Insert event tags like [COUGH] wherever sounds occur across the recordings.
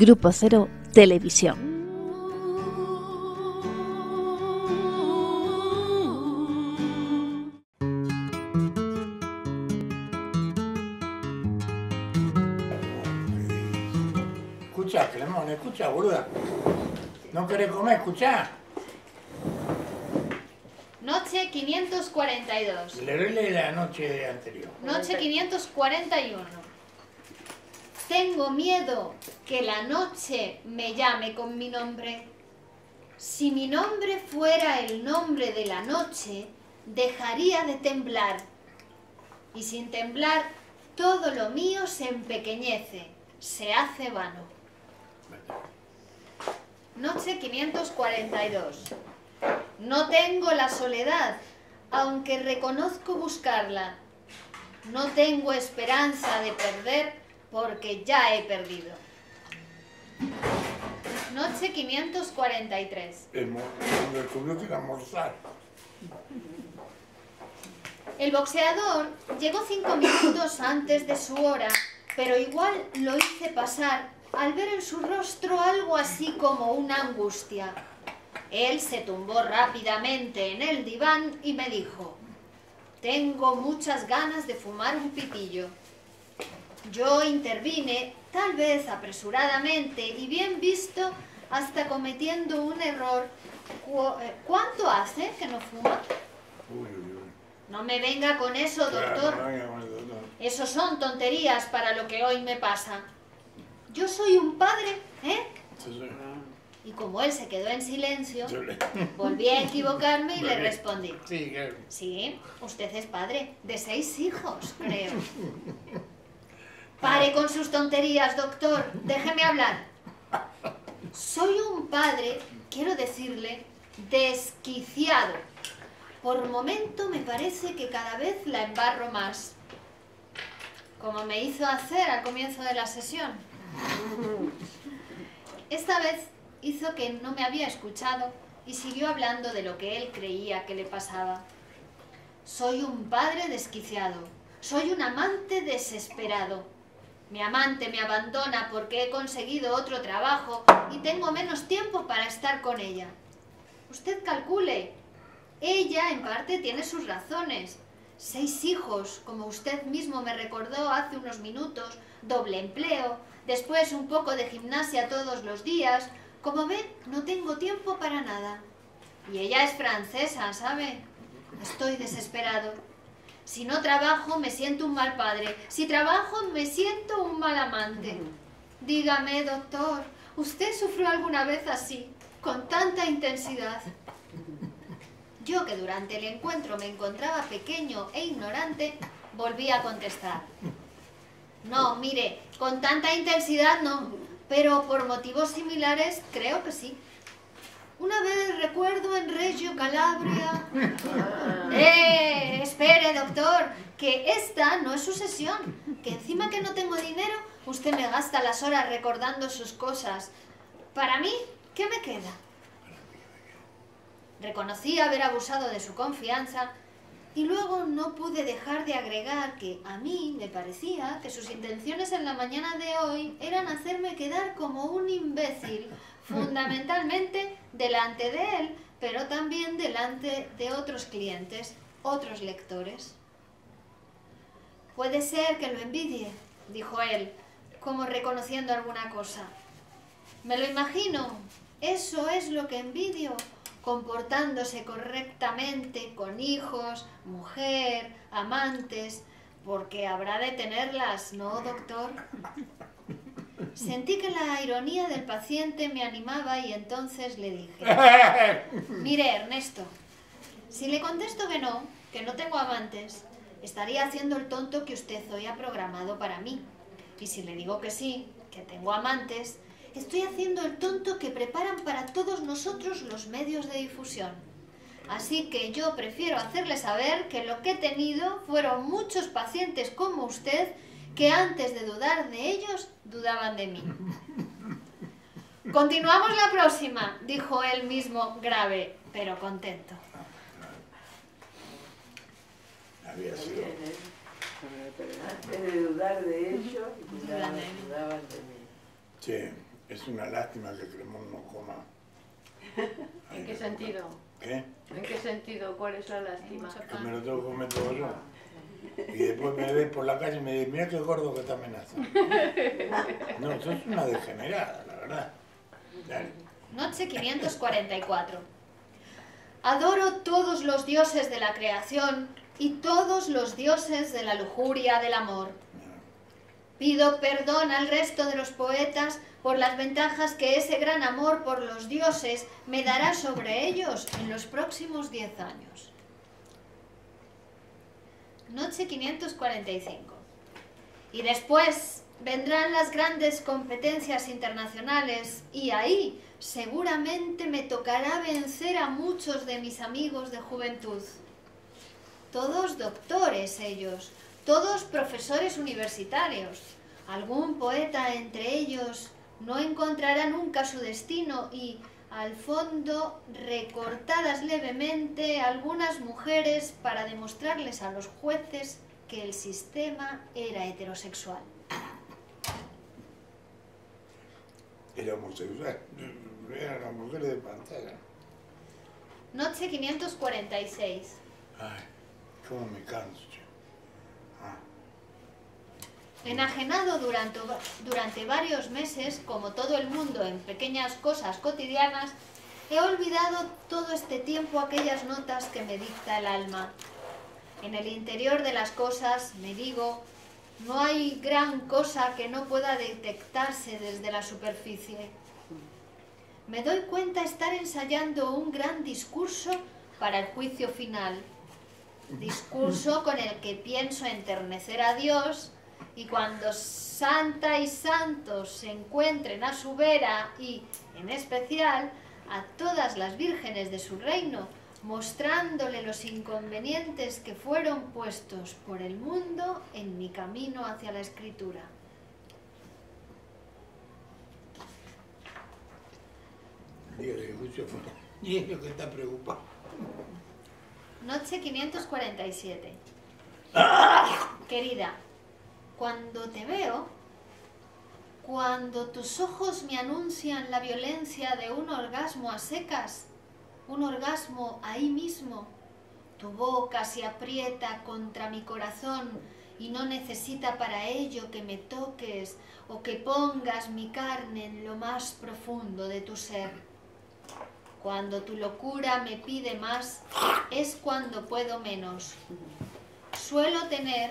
Grupo Cero Televisión. Escucha, Clemón, escucha, boluda. ¿No querés comer? Escucha. Noche 542. Leerle la noche anterior. Noche 541. Tengo miedo que la noche me llame con mi nombre. Si mi nombre fuera el nombre de la noche, dejaría de temblar. Y sin temblar, todo lo mío se empequeñece, se hace vano. Noche 542. No tengo la soledad, aunque reconozco buscarla. No tengo esperanza de perder porque ya he perdido. Noche 543. Hemos descubrió que era almorzar. El boxeador llegó cinco minutos antes de su hora, pero igual lo hice pasar al ver en su rostro algo así como una angustia. Él se tumbó rápidamente en el diván y me dijo, tengo muchas ganas de fumar un pitillo. Yo intervine, tal vez apresuradamente y bien visto, hasta cometiendo un error. Cu- eh, ¿Cuánto hace que no fuma? Uy, uy, uy. No me venga con eso, doctor. Claro, venga, bueno, doctor. Eso son tonterías para lo que hoy me pasa. Yo soy un padre, ¿eh? Sí, sí. Y como él se quedó en silencio, volví a equivocarme y le respondí. Sí, que... Sí, usted es padre de seis hijos, creo. [LAUGHS] Pare con sus tonterías, doctor. Déjeme hablar. Soy un padre, quiero decirle, desquiciado. Por momento me parece que cada vez la embarro más. Como me hizo hacer al comienzo de la sesión. Esta vez hizo que no me había escuchado y siguió hablando de lo que él creía que le pasaba. Soy un padre desquiciado. Soy un amante desesperado. Mi amante me abandona porque he conseguido otro trabajo y tengo menos tiempo para estar con ella. Usted calcule. Ella en parte tiene sus razones. Seis hijos, como usted mismo me recordó hace unos minutos, doble empleo, después un poco de gimnasia todos los días. Como ve, no tengo tiempo para nada. Y ella es francesa, ¿sabe? Estoy desesperado. Si no trabajo, me siento un mal padre. Si trabajo, me siento un mal amante. Dígame, doctor, ¿usted sufrió alguna vez así, con tanta intensidad? Yo, que durante el encuentro me encontraba pequeño e ignorante, volví a contestar. No, mire, con tanta intensidad no, pero por motivos similares creo que sí. Una vez recuerdo en Reggio Calabria... [LAUGHS] ¡Eh! Espere, doctor, que esta no es su sesión. Que encima que no tengo dinero, usted me gasta las horas recordando sus cosas. Para mí, ¿qué me queda? Reconocí haber abusado de su confianza y luego no pude dejar de agregar que a mí me parecía que sus intenciones en la mañana de hoy eran hacerme quedar como un imbécil, fundamentalmente delante de él, pero también delante de otros clientes, otros lectores. Puede ser que lo envidie, dijo él, como reconociendo alguna cosa. Me lo imagino, eso es lo que envidio, comportándose correctamente con hijos, mujer, amantes, porque habrá de tenerlas, ¿no, doctor? Sentí que la ironía del paciente me animaba y entonces le dije, [LAUGHS] mire, Ernesto, si le contesto que no, que no tengo amantes, estaría haciendo el tonto que usted hoy ha programado para mí. Y si le digo que sí, que tengo amantes, estoy haciendo el tonto que preparan para todos nosotros los medios de difusión. Así que yo prefiero hacerle saber que lo que he tenido fueron muchos pacientes como usted que antes de dudar de ellos, dudaban de mí. Continuamos la próxima, dijo él mismo grave, pero contento. Había sido. Antes de dudar de ellos, Dudaban dudaban, de mí. dudaban de mí. Sí. Es una lástima que Cremón no coma. ¿En qué sentido? ¿Qué? ¿En qué sentido? ¿Cuál es la lástima? Que me lo tengo que comer todo yo. Y después me ves por la calle y me dices, mira qué gordo que está amenaza. No, eso es una degenerada, la verdad. Noche 544. Adoro todos los dioses de la creación y todos los dioses de la lujuria del amor. Pido perdón al resto de los poetas por las ventajas que ese gran amor por los dioses me dará sobre ellos en los próximos diez años. Noche 545. Y después vendrán las grandes competencias internacionales y ahí seguramente me tocará vencer a muchos de mis amigos de juventud. Todos doctores ellos, todos profesores universitarios. Algún poeta entre ellos no encontrará nunca su destino y, al fondo, recortadas levemente algunas mujeres para demostrarles a los jueces que el sistema era heterosexual. Era homosexual. Eran las mujeres de pantalla. Noche 546. Ay, cómo me canso, Enajenado durante, durante varios meses, como todo el mundo en pequeñas cosas cotidianas, he olvidado todo este tiempo aquellas notas que me dicta el alma. En el interior de las cosas, me digo, no hay gran cosa que no pueda detectarse desde la superficie. Me doy cuenta estar ensayando un gran discurso para el juicio final. Discurso con el que pienso enternecer a Dios y cuando Santa y Santos se encuentren a su vera y, en especial, a todas las vírgenes de su reino, mostrándole los inconvenientes que fueron puestos por el mundo en mi camino hacia la escritura. dígale que [LAUGHS] está preocupado. Noche 547. Querida, cuando te veo, cuando tus ojos me anuncian la violencia de un orgasmo a secas, un orgasmo ahí mismo, tu boca se aprieta contra mi corazón y no necesita para ello que me toques o que pongas mi carne en lo más profundo de tu ser. Cuando tu locura me pide más, es cuando puedo menos. Suelo tener,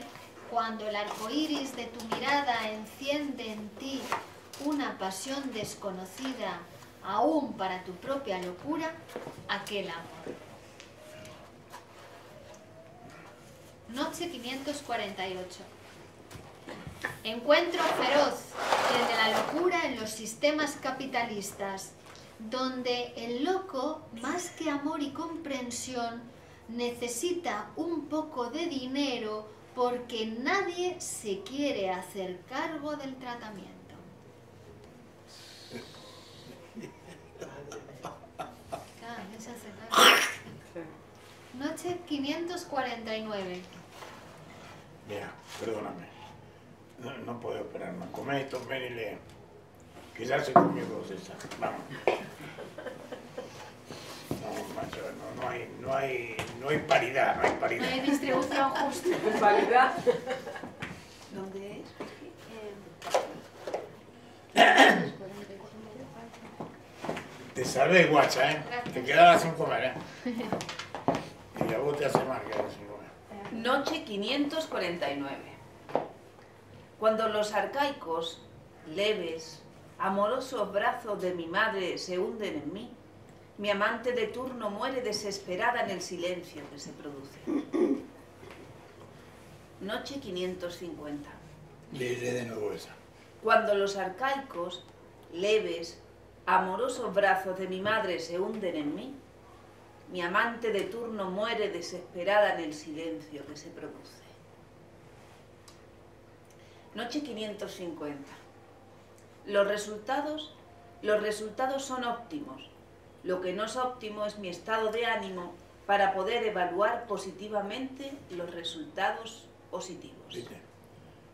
cuando el arco iris de tu mirada enciende en ti una pasión desconocida, aún para tu propia locura, aquel amor. Noche 548. Encuentro feroz el de la locura en los sistemas capitalistas, donde el loco, más que amor y comprensión, necesita un poco de dinero porque nadie se quiere hacer cargo del tratamiento. Noche 549. Mira, perdóname. No, no puedo esperar más. Come esto, ven y lee. Ya se comió dos. Vamos. No, macho, no, no hay, no hay, no hay paridad, no hay No hay paridad. distribución justa. [LAUGHS] Validad. ¿Dónde es? Te salvé, guacha, ¿eh? Gracias. Te quedabas sin comer, ¿eh? Y a vos te hace mal quedar sin comer. Noche 549. Cuando los arcaicos, leves, amorosos brazos de mi madre se hunden en mí, mi amante de turno muere desesperada en el silencio que se produce. Noche 550. Lee, lee de nuevo esa. Cuando los arcaicos, leves, amorosos brazos de mi madre se hunden en mí, mi amante de turno muere desesperada en el silencio que se produce. Noche 550. Los resultados, los resultados son óptimos. Lo que no es óptimo es mi estado de ánimo para poder evaluar positivamente los resultados positivos. ¿Viste?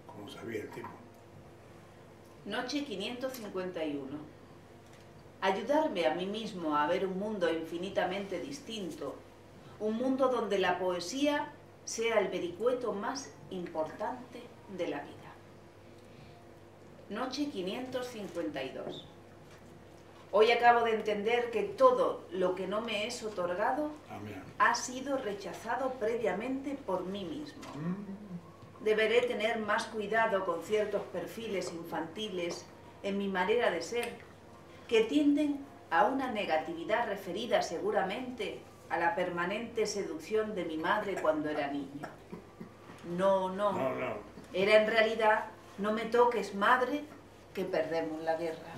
Como sabía el tipo. Noche 551. Ayudarme a mí mismo a ver un mundo infinitamente distinto, un mundo donde la poesía sea el vericueto más importante de la vida. Noche 552. Hoy acabo de entender que todo lo que no me es otorgado Amén. ha sido rechazado previamente por mí mismo. Mm. Deberé tener más cuidado con ciertos perfiles infantiles en mi manera de ser, que tienden a una negatividad referida seguramente a la permanente seducción de mi madre cuando era niño. No, no, No, no. era en realidad no me toques madre que perdemos la guerra.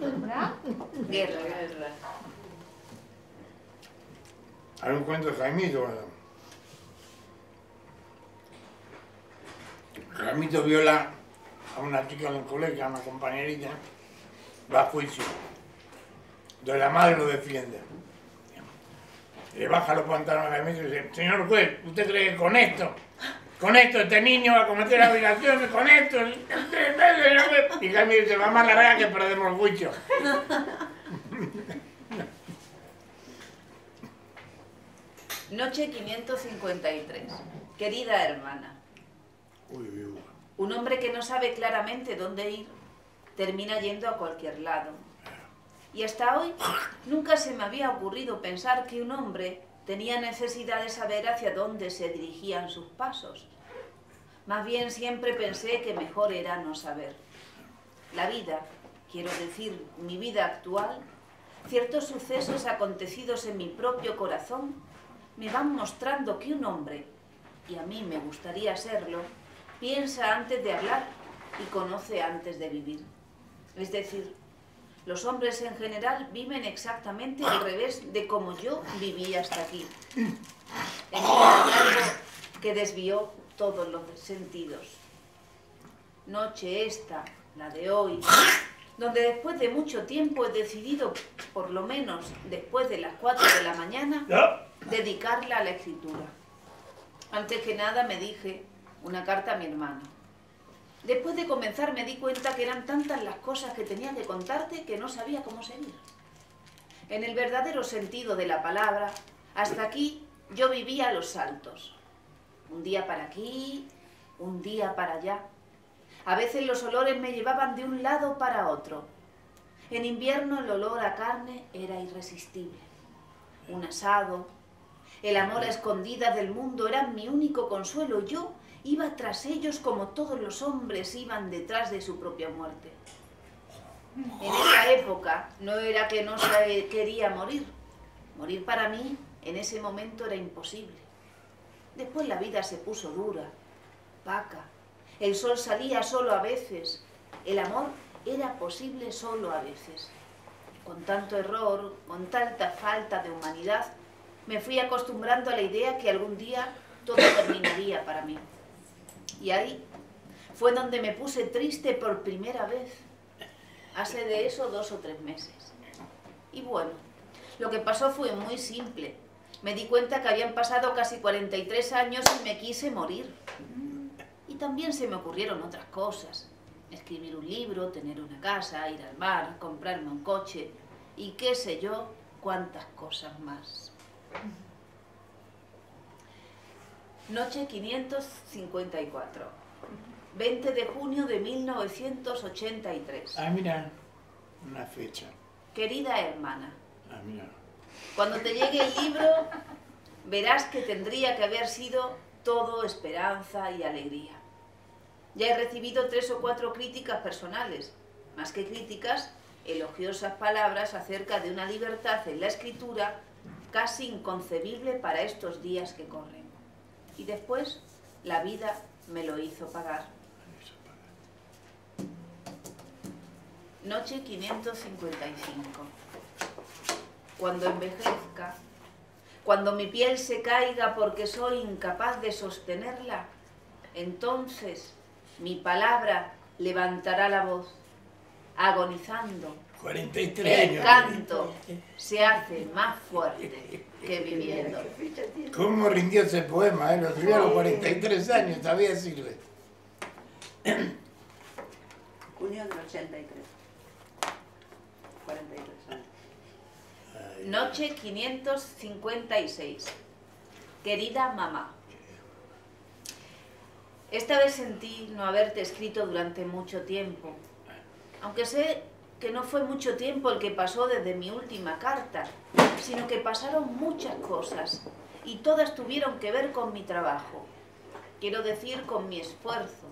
¿Verdad? Guerra. Hay un cuento de Jaimito. Jaimito viola a una chica del colegio, a una compañerita, va a juicio. Entonces la madre lo defiende. Le baja los pantalones a Jaimito y dice, señor juez, ¿usted cree que con esto, con esto este niño va a cometer la violación, con esto? Y Jaimito dice, mamá, la verdad que perdemos juicio. Noche 553. Querida hermana, un hombre que no sabe claramente dónde ir termina yendo a cualquier lado. Y hasta hoy nunca se me había ocurrido pensar que un hombre tenía necesidad de saber hacia dónde se dirigían sus pasos. Más bien siempre pensé que mejor era no saber. La vida, quiero decir, mi vida actual, ciertos sucesos acontecidos en mi propio corazón, me van mostrando que un hombre, y a mí me gustaría serlo, piensa antes de hablar y conoce antes de vivir. Es decir, los hombres en general viven exactamente al revés de como yo viví hasta aquí. En algo que desvió todos los sentidos. Noche esta, la de hoy, donde después de mucho tiempo he decidido, por lo menos después de las 4 de la mañana, dedicarla a la escritura. Antes que nada me dije una carta a mi hermano. Después de comenzar me di cuenta que eran tantas las cosas que tenía que contarte que no sabía cómo seguir. En el verdadero sentido de la palabra, hasta aquí yo vivía los saltos. Un día para aquí, un día para allá. A veces los olores me llevaban de un lado para otro. En invierno el olor a carne era irresistible. Un asado, el amor a escondidas del mundo eran mi único consuelo. Yo iba tras ellos como todos los hombres iban detrás de su propia muerte. En esa época no era que no se quería morir. Morir para mí en ese momento era imposible. Después la vida se puso dura, vaca. El sol salía solo a veces. El amor era posible solo a veces. Con tanto error, con tanta falta de humanidad, me fui acostumbrando a la idea que algún día todo terminaría para mí. Y ahí fue donde me puse triste por primera vez. Hace de eso dos o tres meses. Y bueno, lo que pasó fue muy simple. Me di cuenta que habían pasado casi 43 años y me quise morir. Y también se me ocurrieron otras cosas. Escribir un libro, tener una casa, ir al mar, comprarme un coche y qué sé yo, cuántas cosas más. Noche 554. 20 de junio de 1983. Ah, mira, una fecha. Querida hermana, Ah, mira. cuando te llegue el libro, verás que tendría que haber sido todo esperanza y alegría. Ya he recibido tres o cuatro críticas personales, más que críticas, elogiosas palabras acerca de una libertad en la escritura casi inconcebible para estos días que corren. Y después la vida me lo hizo pagar. Noche 555. Cuando envejezca, cuando mi piel se caiga porque soy incapaz de sostenerla, entonces mi palabra levantará la voz, agonizando. 43 El años. canto se hace más fuerte que viviendo. ¿Cómo rindió ese poema? Eh? Lo escribió a los 43 años, todavía sirve. junio del 83. 43 años. Noche 556. Querida mamá. Esta vez sentí no haberte escrito durante mucho tiempo, aunque sé que no fue mucho tiempo el que pasó desde mi última carta, sino que pasaron muchas cosas y todas tuvieron que ver con mi trabajo, quiero decir con mi esfuerzo.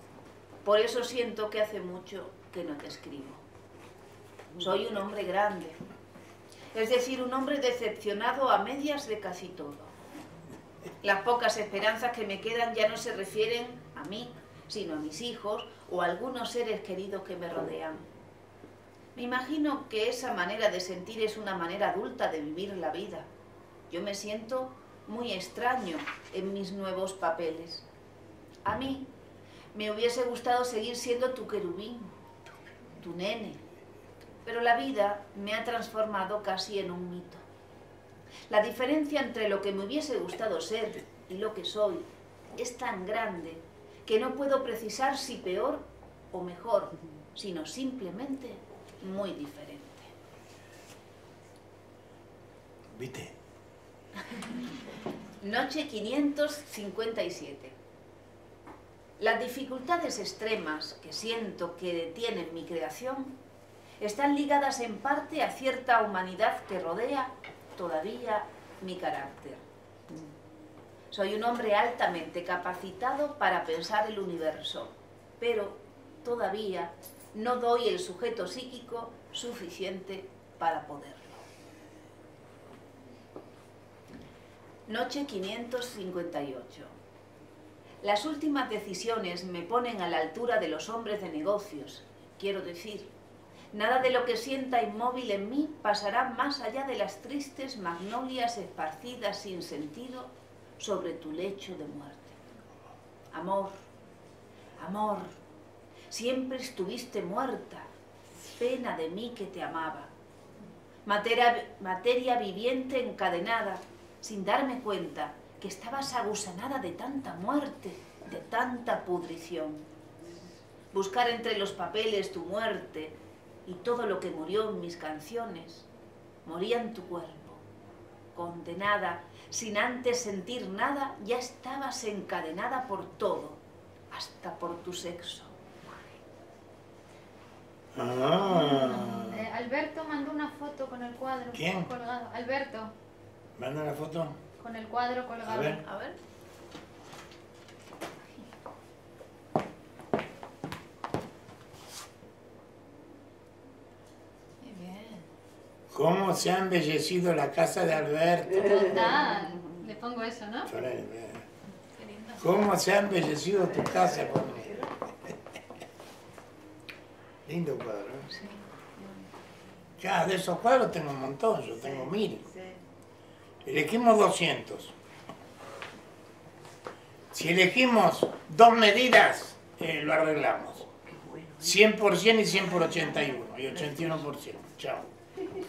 Por eso siento que hace mucho que no te escribo. Soy un hombre grande, es decir, un hombre decepcionado a medias de casi todo. Las pocas esperanzas que me quedan ya no se refieren a mí, sino a mis hijos o a algunos seres queridos que me rodean. Me imagino que esa manera de sentir es una manera adulta de vivir la vida. Yo me siento muy extraño en mis nuevos papeles. A mí me hubiese gustado seguir siendo tu querubín, tu nene, pero la vida me ha transformado casi en un mito. La diferencia entre lo que me hubiese gustado ser y lo que soy es tan grande que no puedo precisar si peor o mejor, sino simplemente muy diferente. ¿Viste? [LAUGHS] Noche 557. Las dificultades extremas que siento que detienen mi creación están ligadas en parte a cierta humanidad que rodea todavía mi carácter. Soy un hombre altamente capacitado para pensar el universo, pero todavía no doy el sujeto psíquico suficiente para poderlo. Noche 558. Las últimas decisiones me ponen a la altura de los hombres de negocios. Quiero decir, nada de lo que sienta inmóvil en mí pasará más allá de las tristes magnolias esparcidas sin sentido sobre tu lecho de muerte. Amor, amor, siempre estuviste muerta, pena de mí que te amaba. Materia, viviente encadenada, sin darme cuenta que estabas agusanada de tanta muerte, de tanta pudrición. Buscar entre los papeles tu muerte y todo lo que murió en mis canciones, moría en tu cuerpo. Condenada, sin antes sentir nada, ya estabas encadenada por todo, hasta por tu sexo. Ah. Eh, Alberto mandó una foto con el cuadro ¿Quién? colgado. Alberto, Manda la foto. con el cuadro colgado. A ver. A ver. Muy bien. ¿Cómo se ha embellecido la casa de Alberto? Total. Le pongo eso, ¿no? Qué lindo. ¿Cómo se ha embellecido tu casa conmigo? Lindo cuadro. ¿eh? Sí. Ya, de esos cuadros tengo un montón, yo tengo mil. Sí. Elegimos 200. Si elegimos dos medidas, eh, lo arreglamos. 100% y 100 por 81 y 81%. Chao.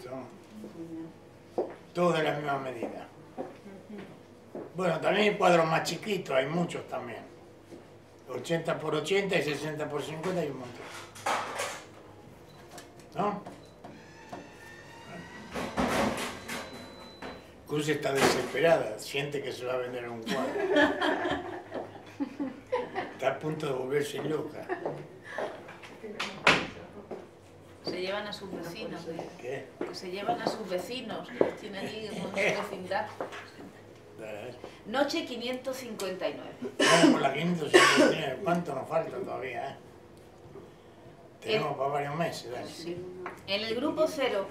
Son todos de la misma medida. Bueno, también hay cuadros más chiquitos, hay muchos también. 80 por 80 y 60 por 50 hay un montón. ¿No? Cruz está desesperada, siente que se va a vender un cuadro. Está a punto de volverse loca. Se llevan a sus vecinos. ¿eh? ¿Qué? Que se llevan a sus vecinos. que los Tiene allí en [LAUGHS] vecindad. Noche 559. Vamos por la 559. ¿Cuánto nos falta todavía? eh? Tenemos para varios meses. ¿eh? Sí. En el grupo cero,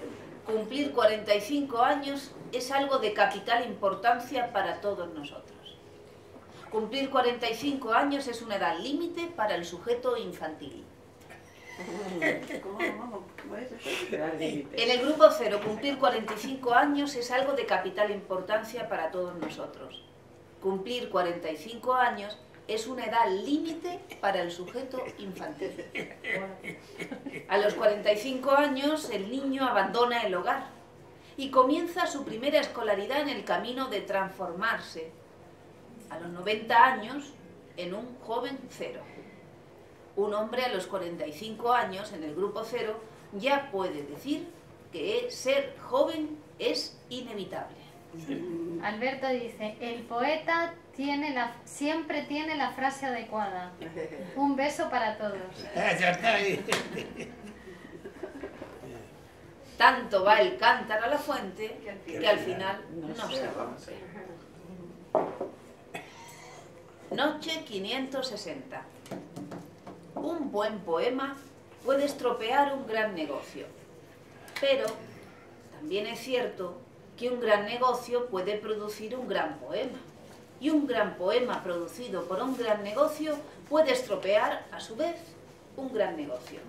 cumplir 45 años es algo de capital importancia para todos nosotros. Cumplir 45 años es una edad límite para el sujeto infantil. [LAUGHS] En el grupo cero, cumplir 45 años es algo de capital importancia para todos nosotros. Cumplir 45 años es una edad límite para el sujeto infantil. A los 45 años el niño abandona el hogar y comienza su primera escolaridad en el camino de transformarse, a los 90 años, en un joven cero. Un hombre a los 45 años en el grupo cero ya puede decir que ser joven es inevitable. Alberto dice, el poeta tiene la, siempre tiene la frase adecuada. Un beso para todos. [LAUGHS] Ya está ahí. Tanto va el cántaro a la fuente que al final no se rompe. Noche 560. Un buen poema puede estropear un gran negocio, pero también es cierto que un gran negocio puede producir un gran poema. Y un gran poema producido por un gran negocio puede estropear, a su vez, un gran negocio.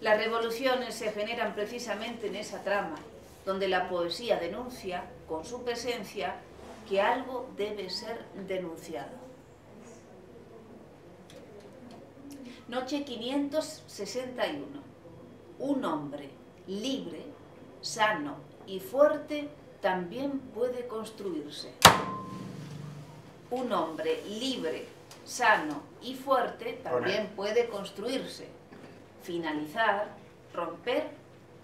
Las revoluciones se generan precisamente en esa trama, donde la poesía denuncia, con su presencia, que algo debe ser denunciado. Noche 561. Un hombre libre, sano y fuerte también puede construirse. Un hombre libre, sano y fuerte también puede construirse. Finalizar, romper,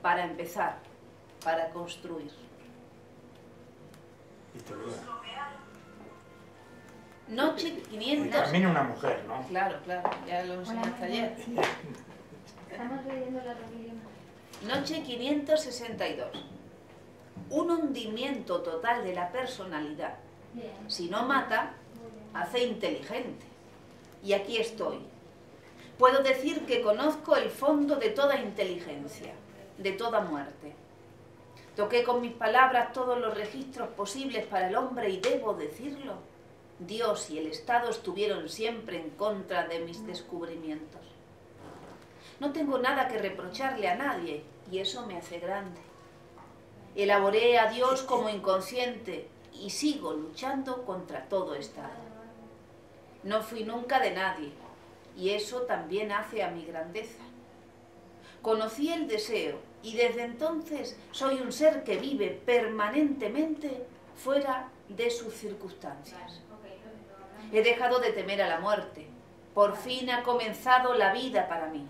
para empezar, para construir. Y. Noche Y 500... También una mujer, ¿no? Claro, claro, ya lo enseñaste ayer. Estamos leyendo la. Noche 562. Un hundimiento total de la personalidad. Si no mata, hace inteligente. Y aquí estoy. Puedo decir que conozco el fondo de toda inteligencia, de toda muerte. Toqué con mis palabras todos los registros posibles para el hombre y debo decirlo. Dios y el Estado estuvieron siempre en contra de mis descubrimientos. No tengo nada que reprocharle a nadie y eso me hace grande. Elaboré a Dios como inconsciente y sigo luchando contra todo Estado. No fui nunca de nadie y eso también hace a mi grandeza. Conocí el deseo y desde entonces soy un ser que vive permanentemente fuera de sus circunstancias. He dejado de temer a la muerte. Por fin ha comenzado la vida para mí.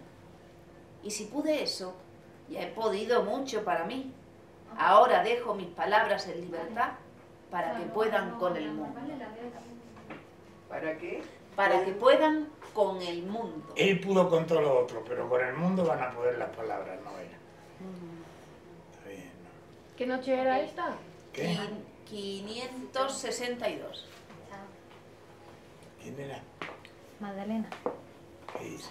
Y si pude eso, ya he podido mucho para mí. Ahora dejo mis palabras en libertad para que puedan con el mundo. ¿Para qué? Para que puedan con el mundo. Él pudo con todo lo otro, pero con el mundo van a poder las palabras, no era. Está bien, ¿no? ¿Qué noche era esta? ¿Qué? Quin- 562. ¿Quién era? Magdalena. ¿Qué dice?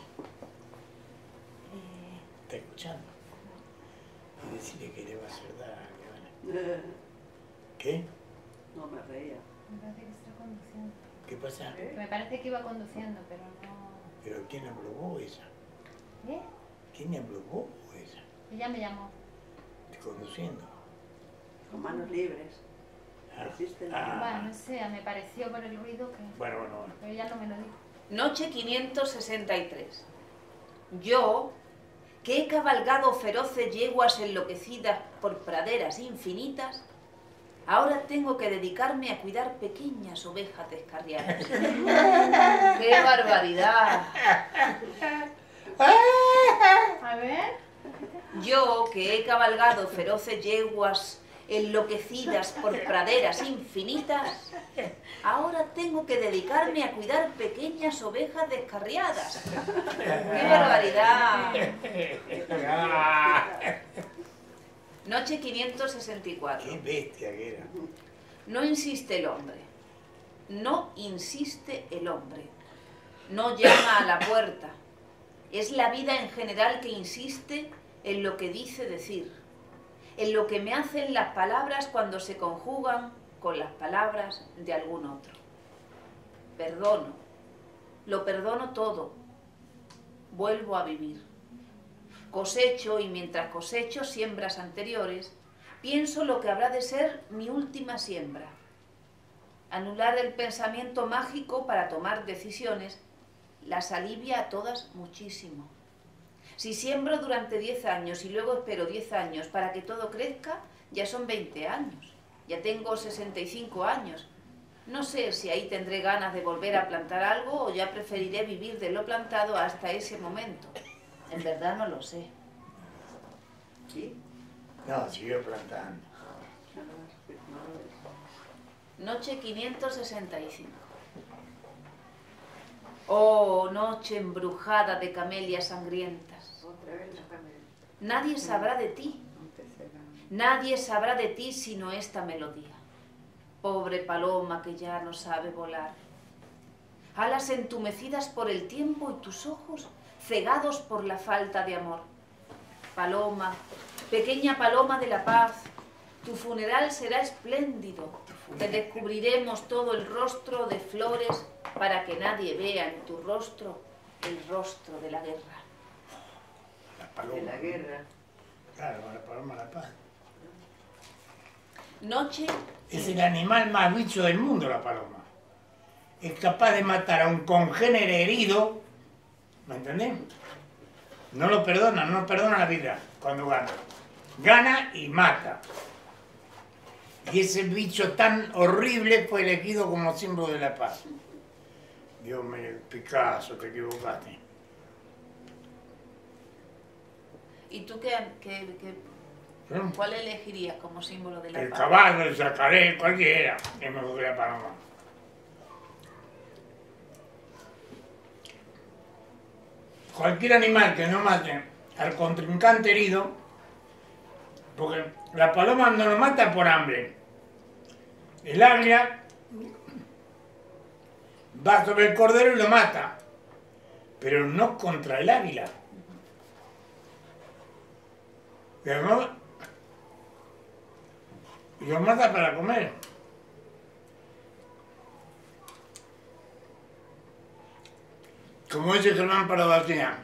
¿Está escuchando? Y decirle que le va a hacer daño. [LAUGHS] ¿Qué? No me reía. Me parece que está conduciendo. ¿Qué pasa? Me parece que iba conduciendo, pero no. ¿Pero quién habló vos esa? ¿Eh? ¿Quién habló vos esa? Ella me llamó. Conduciendo. Con manos libres. Ah, ah. Bueno, no sé, me pareció por el ruido que. Bueno, bueno, bueno. Pero ella no me lo dijo. Noche 563. Yo, que he cabalgado feroces yeguas enloquecidas por praderas infinitas, ahora tengo que dedicarme a cuidar pequeñas ovejas descarriadas. [LAUGHS] ¡Qué barbaridad! A ver. Yo, que he cabalgado feroces yeguas enloquecidas por praderas infinitas, ahora tengo que dedicarme a cuidar pequeñas ovejas descarriadas. ¡Qué barbaridad! [LAUGHS] Noche 564. ¡Qué bestia que era! No insiste el hombre. No insiste el hombre. No llama a la puerta. Es la vida en general que insiste en lo que dice decir, en lo que me hacen las palabras cuando se conjugan con las palabras de algún otro. Perdono. Lo perdono todo. Vuelvo a vivir. Cosecho y mientras cosecho siembras anteriores, pienso lo que habrá de ser mi última siembra. Anular el pensamiento mágico para tomar decisiones las alivia a todas muchísimo. Si siembro durante 10 años y luego espero 10 años para que todo crezca, ya son 20 años. Ya tengo 65 años. No sé si ahí tendré ganas de volver a plantar algo o ya preferiré vivir de lo plantado hasta ese momento. En verdad no lo sé. ¿Sí? No, siguió plantando. Noche 565. Oh, noche embrujada de camelias sangrientas. Otra vez la. Nadie sabrá de ti, nadie sabrá de ti sino esta melodía. Pobre paloma que ya no sabe volar. Alas entumecidas por el tiempo y tus ojos cegados por la falta de amor. Paloma, pequeña paloma de la paz, tu funeral será espléndido. Te descubriremos todo el rostro de flores para que nadie vea en tu rostro el rostro de la guerra. La De paloma. la guerra. Claro, la paloma la paz. Noche Es el animal más bicho del mundo, la paloma. Es capaz de matar a un congénere herido, ¿me entendés? No lo perdona, no lo perdona la vida cuando gana. Gana y mata. Y ese bicho tan horrible fue elegido como símbolo de la paz. Dios mío, Picasso, te equivocaste. ¿Y tú qué, qué- qué- ¿Eh? cuál elegirías como símbolo de la El paz? caballo, el sacaré, cualquiera, es mejor que la paloma. Cualquier animal que no mate al contrincante herido, porque la paloma no lo mata por hambre. El águila va sobre el cordero y lo mata, pero no contra el águila. Y lo mata para comer. Como dice Germán Paradocina,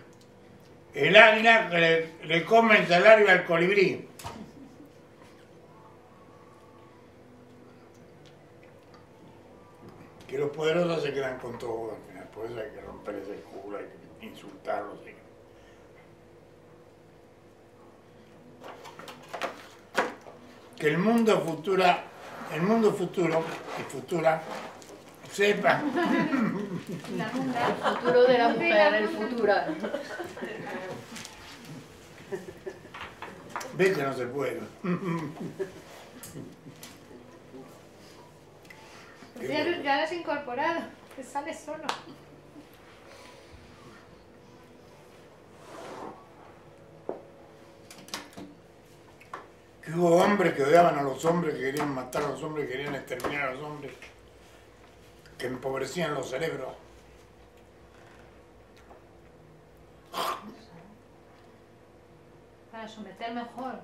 el águila le, le come el salario al colibrí. Que los poderosos se quedan con todo al final, por eso hay que romper ese culo, hay que insultarlos. que- que el mundo futura, el mundo futuro y futura sepa. El futuro de la mujer, el futuro. ve que no se puede. Ya, lo- ya lo has incorporado, que sale solo. Que hubo hombres que odiaban a los hombres, que querían matar a los hombres, que querían exterminar a los hombres, que empobrecían los cerebros. Para someter mejor.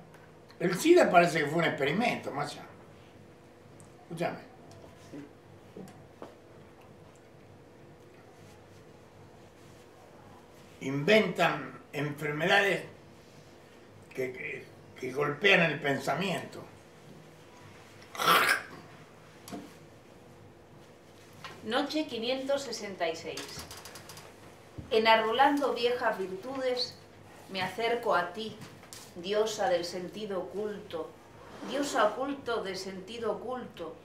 El SIDA parece que fue un experimento, macha. Escúchame. Inventan enfermedades que, que- que golpean el pensamiento. Noche 566. Enarrolando viejas virtudes, me acerco a ti, diosa del sentido oculto, diosa oculto del sentido oculto.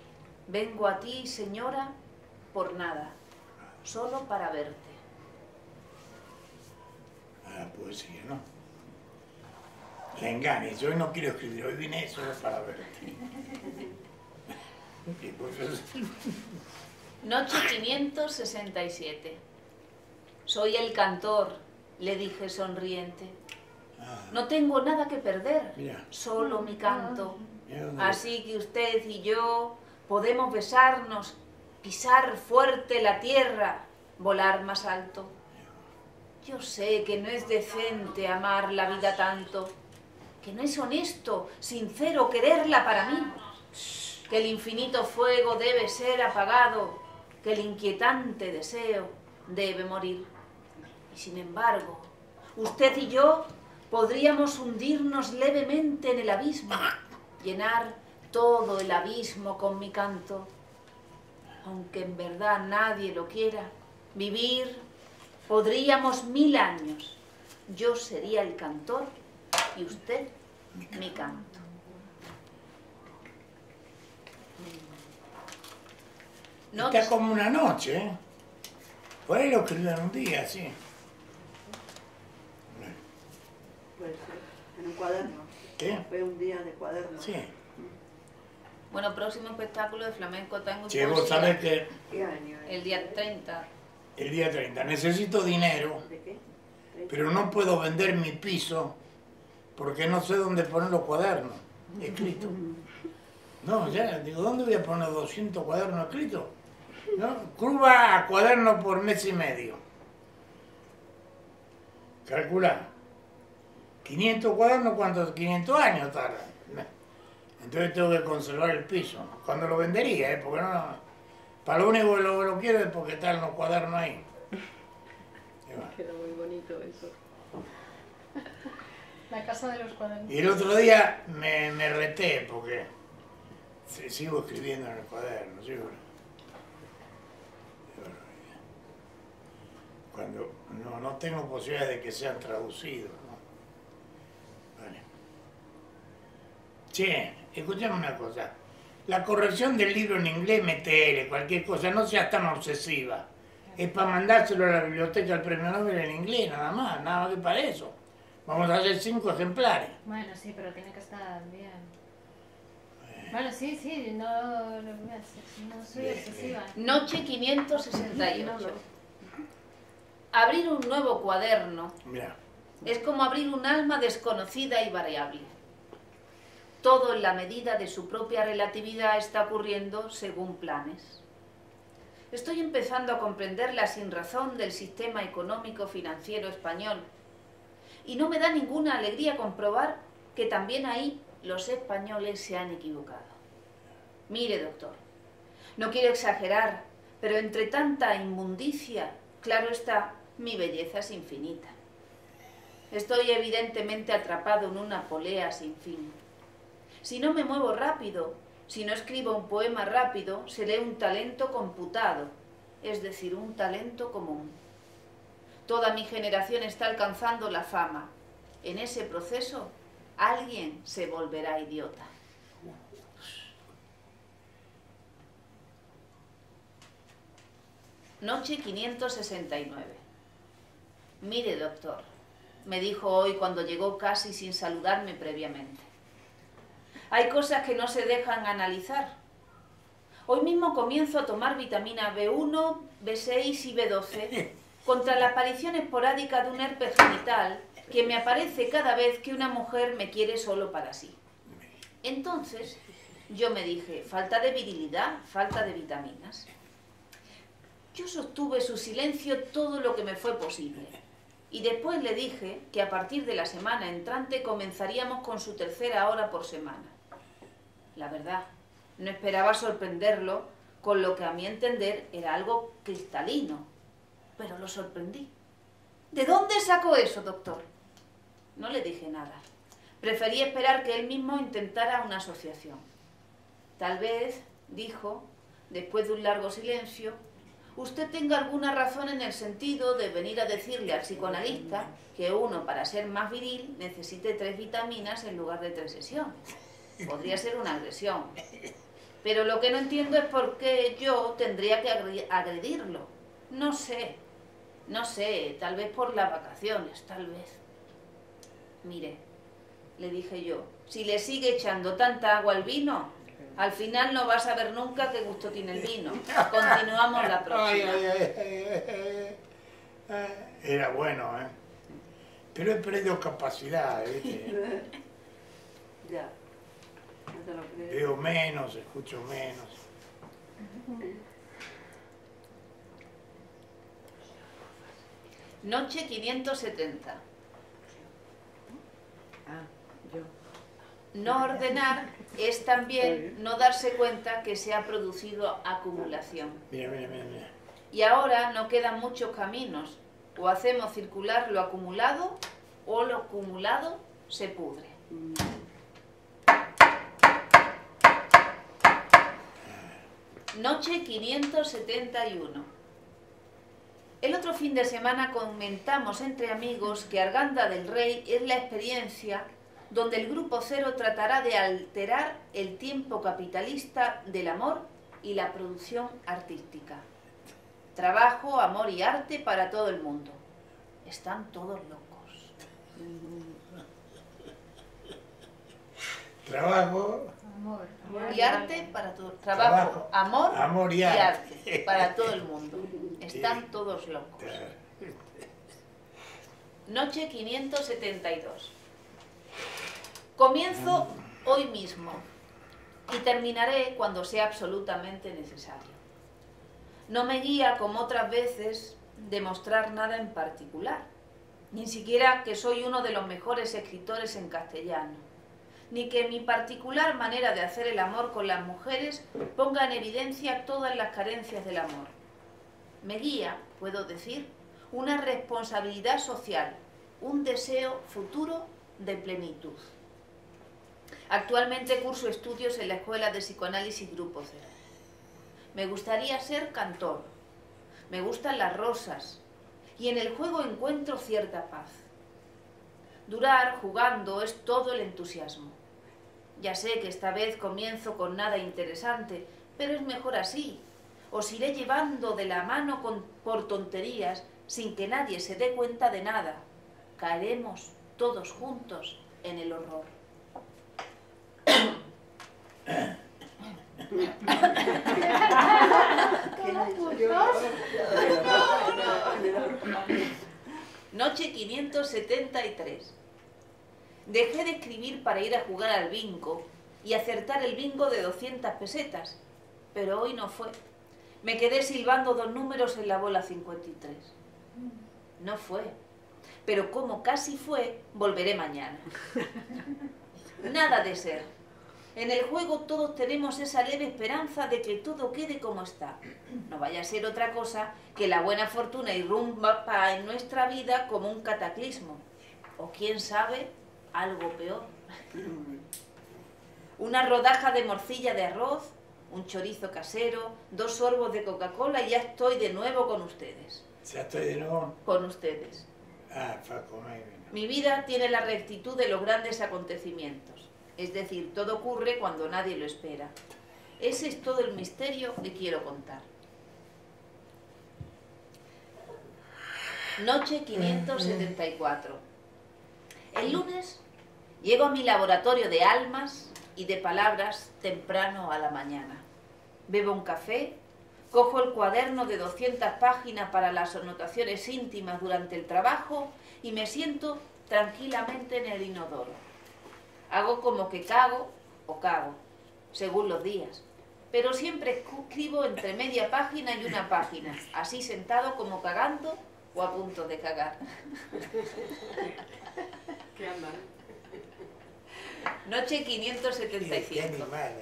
Vengo a ti, señora, por nada, solo para verte. La poesía, ¿no? La engañes. Hoy no quiero escribir, hoy vine solo para verte. [LAUGHS] Y pues es- Noche 567. Soy el cantor, le dije sonriente. ah, No tengo nada que perder, solo mi canto. dónde- Así que usted y yo podemos besarnos, pisar fuerte la tierra, volar más alto. Yo sé que no es decente amar la vida tanto, que no es honesto, sincero quererla para mí, que el infinito fuego debe ser apagado, que el inquietante deseo debe morir. Y sin embargo, usted y yo podríamos hundirnos levemente en el abismo, llenar todo el abismo con mi canto, aunque en verdad nadie lo quiera, vivir, podríamos mil años. Yo sería el cantor y usted mi canto. Noche. Está como una noche, ¿eh? Por ahí lo escribió en un día, sí. Puede ser. En un cuaderno. ¿Qué? Fue un día de cuaderno. Sí. Bueno, próximo espectáculo de flamenco tango Che, vos sabés que ¿Qué año es? El día 30. el día 30 necesito dinero, ¿De qué? pero no puedo vender mi piso porque no sé dónde poner los cuadernos escritos. [LAUGHS] No, ya, digo, ¿dónde voy a poner 200 cuadernos escritos? ¿No? Curva a cuaderno por mes y medio. Calcula. 500 cuadernos, ¿cuántos? 500 años tardan. Entonces tengo que conservar el piso. Cuando lo vendería, ¿eh? Porque no... Para lo único que lo, lo quiero es porque están los cuadernos ahí. Queda muy bonito eso. La casa de los cuadernos. Y el otro día me, me reté porque sí, sigo escribiendo en el cuaderno, sigo. Cuando no, no tengo posibilidad de que sean traducidos. ¿no? Vale. Che, escuchame una cosa. La corrección del libro en inglés, metele, cualquier cosa, no sea tan obsesiva. Es para mandárselo a la biblioteca del premio Nobel en inglés, nada más, nada más que para eso. Vamos a hacer cinco ejemplares. Bueno, sí, pero tiene que estar bien. Bueno, sí, sí, no, no, no soy Bien, excesiva. Noche 568. Abrir un nuevo cuaderno Mira, es como abrir un alma desconocida y variable. Todo en la medida de su propia relatividad está ocurriendo según planes. Estoy empezando a comprender la sinrazón del sistema económico financiero español y no me da ninguna alegría comprobar que también ahí los españoles se han equivocado. Mire, doctor, no quiero exagerar, pero entre tanta inmundicia, claro está, mi belleza es infinita. Estoy evidentemente atrapado en una polea sin fin. Si no me muevo rápido, si no escribo un poema rápido, seré un talento computado, es decir, un talento común. Toda mi generación está alcanzando la fama. En ese proceso, alguien se volverá idiota. Noche 569. Mire, doctor, me dijo hoy cuando llegó casi sin saludarme previamente. Hay cosas que no se dejan analizar. Hoy mismo comienzo a tomar vitamina B1, B6 y B12 [LAUGHS] contra la aparición esporádica de un herpes genital que me aparece cada vez que una mujer me quiere solo para sí. Entonces, yo me dije, falta de virilidad, falta de vitaminas. Yo sostuve su silencio todo lo que me fue posible. Y después le dije que a partir de la semana entrante comenzaríamos con su tercera hora por semana. La verdad, no esperaba sorprenderlo con lo que a mi entender era algo cristalino, pero lo sorprendí. ¿De dónde sacó eso, doctor? No le dije nada. Preferí esperar que él mismo intentara una asociación. Tal vez, dijo, después de un largo silencio, usted tenga alguna razón en el sentido de venir a decirle al psicoanalista que uno, para ser más viril, necesite tres vitaminas en lugar de tres sesiones. Podría ser una agresión. Pero lo que no entiendo es por qué yo tendría que agre- agredirlo. No sé, no sé, tal vez por las vacaciones, tal vez. Mire, le dije yo, si le sigue echando tanta agua al vino, al final no vas a ver nunca qué gusto tiene el vino. [LAUGHS] Continuamos la próxima. ay, ay, ay, ay, ay. Era bueno, ¿eh? Pero he perdido capacidad, ¿viste? [LAUGHS] Ya. No te lo crees. Veo menos, escucho menos. Noche 570. Ah, yo. No ordenar es también no darse cuenta que se ha producido acumulación. Mira, mira, mira, mira. Y ahora no quedan muchos caminos. O hacemos circular lo acumulado o lo acumulado se pudre. Noche 571. El otro fin de semana comentamos entre amigos que Arganda del Rey es la experiencia donde el Grupo Cero tratará de alterar el tiempo capitalista del amor y la producción artística. Trabajo, amor y arte para todo el mundo. Están todos locos. Trabajo, Amor. Y arte para todo. Trabajo, Trabajo, amor, amor y y arte. arte para todo el mundo. Están todos locos. Noche 572. Comienzo hoy mismo y terminaré cuando sea absolutamente necesario. No me guía, como otras veces, demostrar nada en particular, ni siquiera que soy uno de los mejores escritores en castellano, ni que mi particular manera de hacer el amor con las mujeres ponga en evidencia todas las carencias del amor. Me guía, puedo decir, una responsabilidad social, un deseo futuro de plenitud. Actualmente curso estudios en la Escuela de Psicoanálisis Grupo Cero. Me gustaría ser cantor. Me gustan las rosas. Y en el juego encuentro cierta paz. Durar jugando es todo el entusiasmo. Ya sé que esta vez comienzo con nada interesante, pero es mejor así. Os iré llevando de la mano por tonterías sin que nadie se dé cuenta de nada. Caeremos todos juntos en el horror. Noche 573. Dejé de escribir para ir a jugar al bingo y acertar el bingo de 200 pesetas, pero hoy no fue. Me quedé silbando dos números en la bola 53. No fue. Pero como casi fue, volveré mañana. Nada de ser. En el juego todos tenemos esa leve esperanza de que todo quede como está. No vaya a ser otra cosa que la buena fortuna irrumpa en nuestra vida como un cataclismo. O quién sabe, algo peor. Una rodaja de morcilla de arroz, un chorizo casero, dos sorbos de Coca-Cola y ya estoy de nuevo con ustedes. ya estoy de nuevo. Con ustedes. Ah. Mi vida tiene la rectitud de los grandes acontecimientos, es decir, todo ocurre cuando nadie lo espera. Ese es todo el misterio que quiero contar. Noche 574. El lunes llego a mi laboratorio de almas y de palabras temprano a la mañana. Bebo un café, cojo el cuaderno de 200 páginas para las anotaciones íntimas durante el trabajo y me siento tranquilamente en el inodoro. Hago como que cago o cago, según los días, pero siempre escribo entre media página y una página, así sentado como cagando o a punto de cagar. Qué. Noche Qué 575. animal.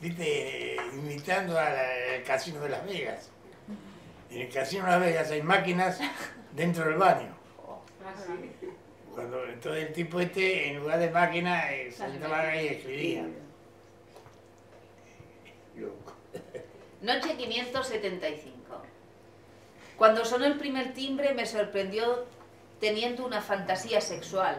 Viste, imitando al al casino de Las Vegas. En el casino de Las Vegas hay máquinas dentro del baño. Ah, sí. Cuando entonces el tipo este, en lugar de máquina, eh, sentaba ahí y escribía. Loco. Noche 575. Cuando sonó el primer timbre me sorprendió teniendo una fantasía sexual,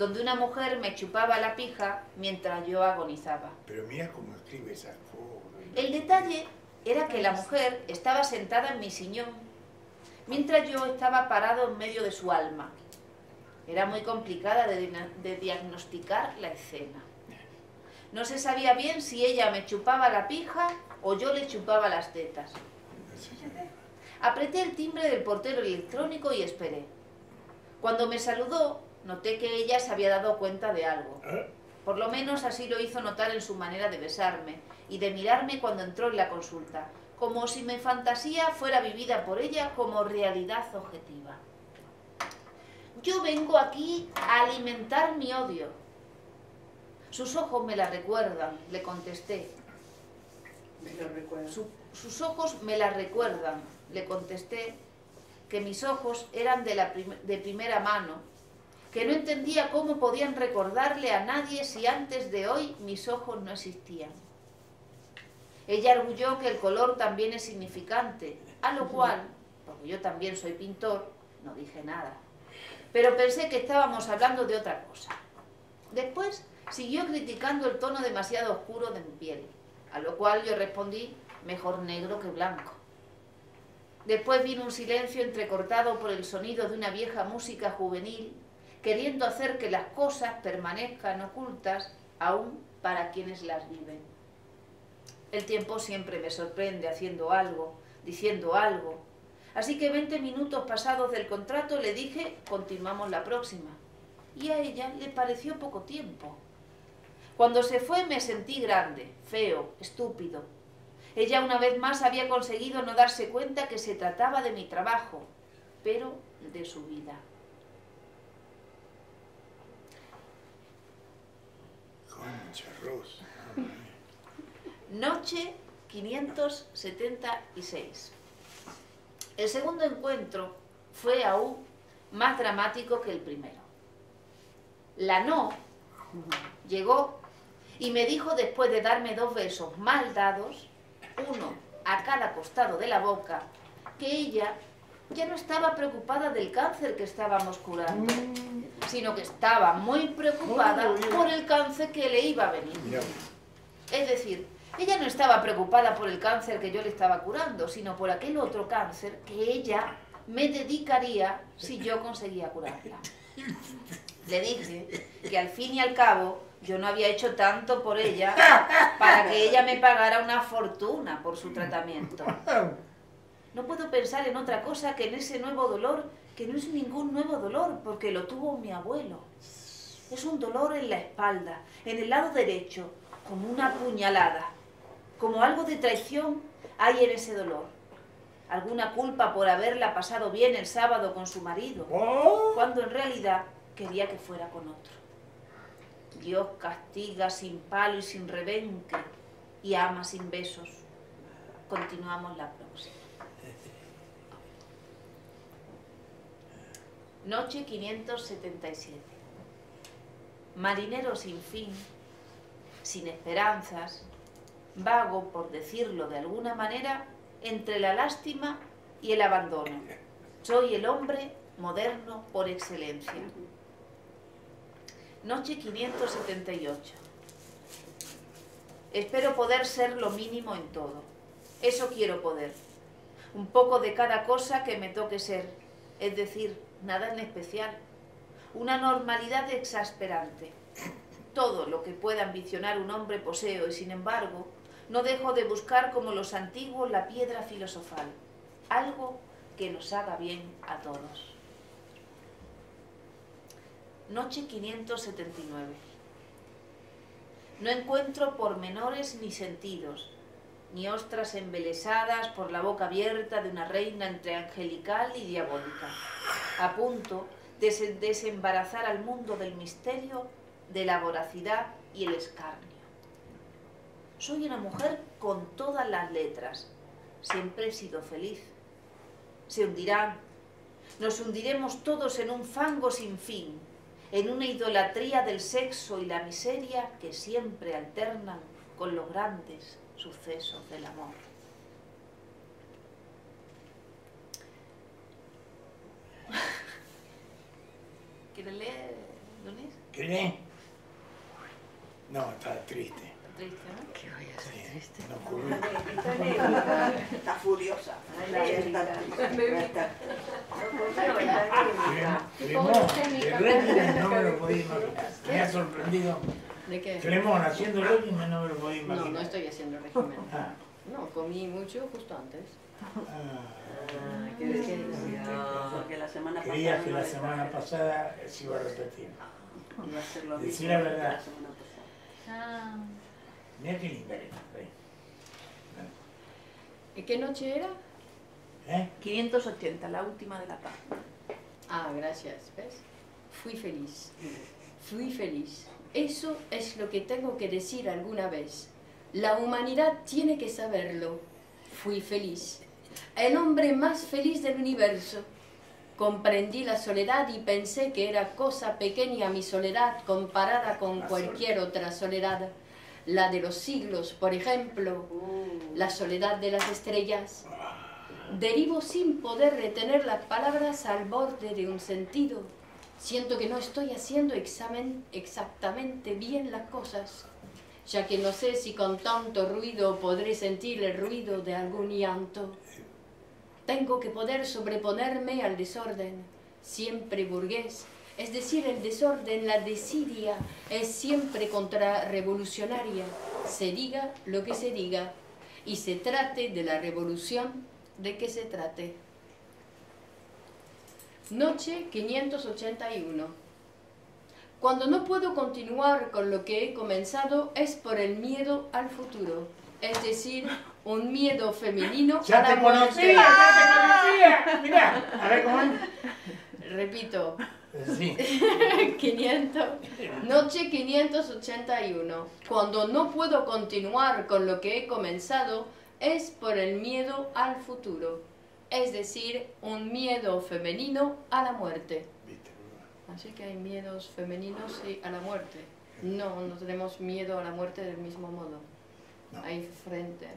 donde una mujer me chupaba la pija mientras yo agonizaba. Pero mira cómo escribe cosas. El detalle era que la mujer estaba sentada en mi sillón, mientras yo estaba parado en medio de su alma. Era muy complicada de, de diagnosticar la escena. No se sabía bien si ella me chupaba la pija o yo le chupaba las tetas. Apreté el timbre del portero electrónico y esperé. Cuando me saludó, noté que ella se había dado cuenta de algo. ¿Eh? Por lo menos así lo hizo notar en su manera de besarme y de mirarme cuando entró en la consulta, como si mi fantasía fuera vivida por ella como realidad objetiva. Yo vengo aquí a alimentar mi odio. Sus ojos me la recuerdan, le contesté. Me lo recuerdo. Su- sus ojos me la recuerdan, le contesté, que mis ojos eran de, la prim- de primera mano, que no entendía cómo podían recordarle a nadie si antes de hoy mis ojos no existían. Ella arguyó que el color también es significante, a lo cual, porque yo también soy pintor, no dije nada. Pero pensé que estábamos hablando de otra cosa. Después siguió criticando el tono demasiado oscuro de mi piel. A lo cual yo respondí, mejor negro que blanco. Después vino un silencio entrecortado por el sonido de una vieja música juvenil, queriendo hacer que las cosas permanezcan ocultas aún para quienes las viven. El tiempo siempre me sorprende haciendo algo, diciendo algo. Así que 20 minutos pasados del contrato le dije, continuamos la próxima. Y a ella le pareció poco tiempo. Cuando se fue me sentí grande, feo, estúpido. Ella una vez más había conseguido no darse cuenta que se trataba de mi trabajo, pero de su vida. Concha Rosa. Noche 576. El segundo encuentro fue aún más dramático que el primero. La no llegó y me dijo después de darme dos besos mal dados, uno a cada costado de la boca, que ella ya no estaba preocupada del cáncer que estábamos curando, sino que estaba muy preocupada por el cáncer que le iba a venir. Es decir, ella no estaba preocupada por el cáncer que yo le estaba curando, sino por aquel otro cáncer que ella me dedicaría si yo conseguía curarla. Le dije que al fin y al cabo yo no había hecho tanto por ella para que ella me pagara una fortuna por su tratamiento. No puedo pensar en otra cosa que en ese nuevo dolor, que no es ningún nuevo dolor, porque lo tuvo mi abuelo. Es un dolor en la espalda, en el lado derecho, como una puñalada. Como algo de traición hay en ese dolor. Alguna culpa por haberla pasado bien el sábado con su marido, Oh, cuando en realidad quería que fuera con otro. Dios castiga sin palo y sin rebenque y ama sin besos. Continuamos la próxima. Noche 577. Marinero sin fin, sin esperanzas, vago, por decirlo de alguna manera, entre la lástima y el abandono. Soy el hombre moderno por excelencia. Noche 578. Espero poder ser lo mínimo en todo. Eso quiero poder. Un poco de cada cosa que me toque ser. Es decir, nada en especial. Una normalidad exasperante. Todo lo que pueda ambicionar un hombre poseo y sin embargo no dejo de buscar como los antiguos la piedra filosofal. Algo que nos haga bien a todos. Noche 579. No encuentro pormenores ni sentidos, ni ostras embelesadas por la boca abierta de una reina entre angelical y diabólica, a punto de se- desembarazar al mundo del misterio, de la voracidad y el escarnio. Soy una mujer con todas las letras. Siempre he sido feliz. Se hundirán. Nos hundiremos todos en un fango sin fin, en una idolatría del sexo y la miseria que siempre alternan con los grandes sucesos del amor. [LAUGHS] ¿Quieres leer, Lunis? ¿Qué? No, está triste. Está triste, ¿no? Sí, no ocurrió. Está [LAUGHS] negra, está furiosa. Está triste. El régimen no me lo podía imaginar. Me ha sorprendido. ¿De qué? Clemón haciendo régimen no me lo podía No, imaginar. no estoy haciendo régimen. Ah, No, comí mucho justo antes. ah. Porque la semana Creía pasada que no la semana pasada se iba a repetir. Iba a ser lo Decí mismo la que verdad. la semana pasada. Ah, Mira qué linda que. ¿Y qué noche era? ¿Eh? 580, la última de la paz. Ah, gracias. ¿Ves? Fui feliz. Fui feliz. Eso es lo que tengo que decir alguna vez. La humanidad tiene que saberlo. Fui feliz. El hombre más feliz del universo. Comprendí la soledad y pensé que era cosa pequeña mi soledad comparada con cualquier otra soledad. La de los siglos, por ejemplo. La soledad de las estrellas. Derivo sin poder retener las palabras al borde de un sentido. Siento que no estoy haciendo exactamente bien las cosas. ya que no sé si con tanto ruido podré sentir el ruido de algún llanto. Tengo que poder sobreponerme al desorden, siempre burgués, es decir, el desorden, la desidia, es siempre contrarrevolucionaria, se diga lo que se diga, y se trate de la revolución de que se trate. Noche 581. Cuando no puedo continuar con lo que he comenzado es por el miedo al futuro, es decir, un miedo femenino ¡Ya a te la conocía! muerte. ¡Ya te conocía! Mirá, a ver cómo. Repito, Sí. [LAUGHS] 500, noche 581. Cuando no puedo continuar con lo que he comenzado es por el miedo al futuro, es decir, un miedo femenino a la muerte. Así que hay miedos femeninos y a la muerte. No, no tenemos miedo a la muerte del mismo modo. No. Hay frente.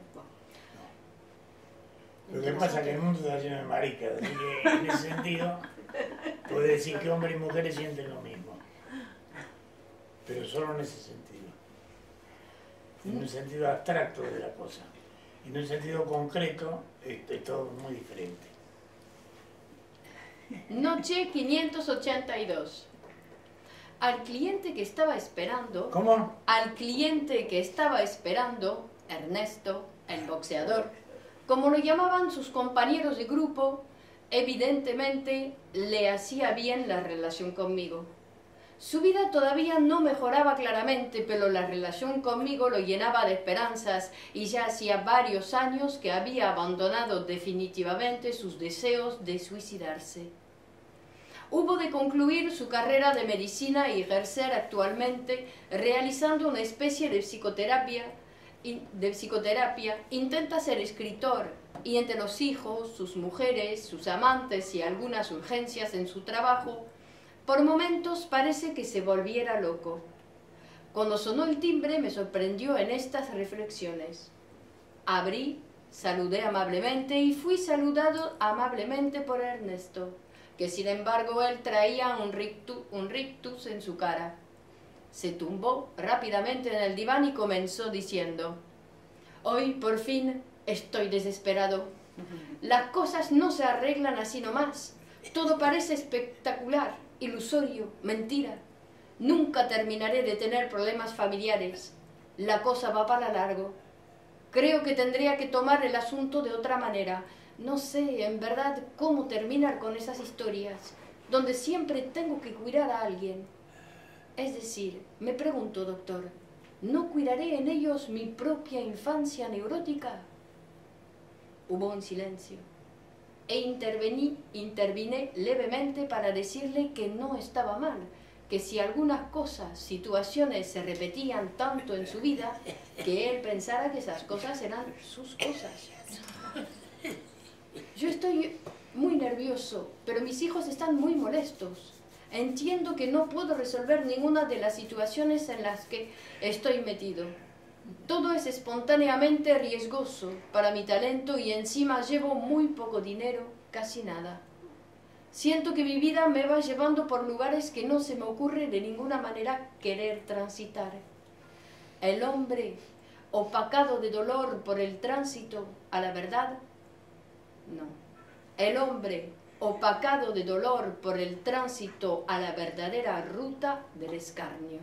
Lo que pasa es que el mundo está lleno de maricas, así que en ese sentido puede decir que hombres y mujeres sienten lo mismo. Pero solo en ese sentido. En un sentido abstracto de la cosa. En un sentido concreto es, es todo muy diferente. Noche 582. Al cliente que estaba esperando, ¿Cómo? al cliente que estaba esperando, Ernesto, el boxeador, como lo llamaban sus compañeros de grupo, evidentemente le hacía bien la relación conmigo. Su vida todavía no mejoraba claramente, pero la relación conmigo lo llenaba de esperanzas y ya hacía varios años que había abandonado definitivamente sus deseos de suicidarse. Hubo de concluir su carrera de medicina y ejercer actualmente realizando una especie de psicoterapia, de psicoterapia. Intenta ser escritor y entre los hijos, sus mujeres, sus amantes y algunas urgencias en su trabajo, por momentos parece que se volviera loco. Cuando sonó el timbre me sorprendió en estas reflexiones. Abrí, saludé amablemente y fui saludado amablemente por Ernesto, que sin embargo él traía un rictu- un rictus en su cara. Se tumbó rápidamente en el diván y comenzó diciendo, Hoy por fin estoy desesperado. Las cosas no se arreglan así nomás. Todo parece espectacular, ilusorio, mentira. Nunca terminaré de tener problemas familiares. La cosa va para largo. Creo que tendría que tomar el asunto de otra manera. No sé, en verdad, cómo terminar con esas historias, donde siempre tengo que cuidar a alguien. Es decir, me pregunto, doctor, ¿no cuidaré en ellos mi propia infancia neurótica? Hubo un silencio e intervení, intervine levemente para decirle que no estaba mal, que si algunas cosas, situaciones se repetían tanto en su vida, que él pensara que esas cosas eran sus cosas. Yo estoy muy nervioso, pero mis hijos están muy molestos. Entiendo que no puedo resolver ninguna de las situaciones en las que estoy metido. Todo es espontáneamente riesgoso para mi talento y encima llevo muy poco dinero, casi nada. Siento que mi vida me va llevando por lugares que no se me ocurre de ninguna manera querer transitar. El hombre, opacado de dolor por el tránsito a la verdad, no. El hombre, opacado de dolor por el tránsito a la verdadera ruta del escarnio.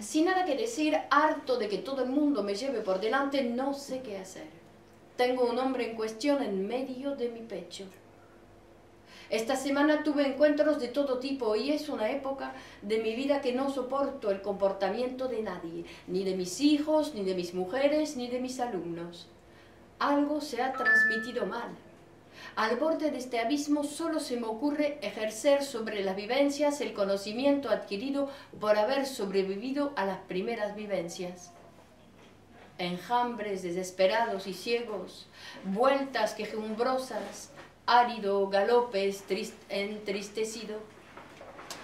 Sin nada que decir, harto de que todo el mundo me lleve por delante, no sé qué hacer. Tengo un hombre en cuestión en medio de mi pecho. Esta semana tuve encuentros de todo tipo y es una época de mi vida que no soporto el comportamiento de nadie, ni de mis hijos, ni de mis mujeres, ni de mis alumnos. Algo se ha transmitido mal. Al borde de este abismo solo se me ocurre ejercer sobre las vivencias el conocimiento adquirido por haber sobrevivido a las primeras vivencias. Enjambres desesperados y ciegos, vueltas quejumbrosas, árido galopes trist- entristecido,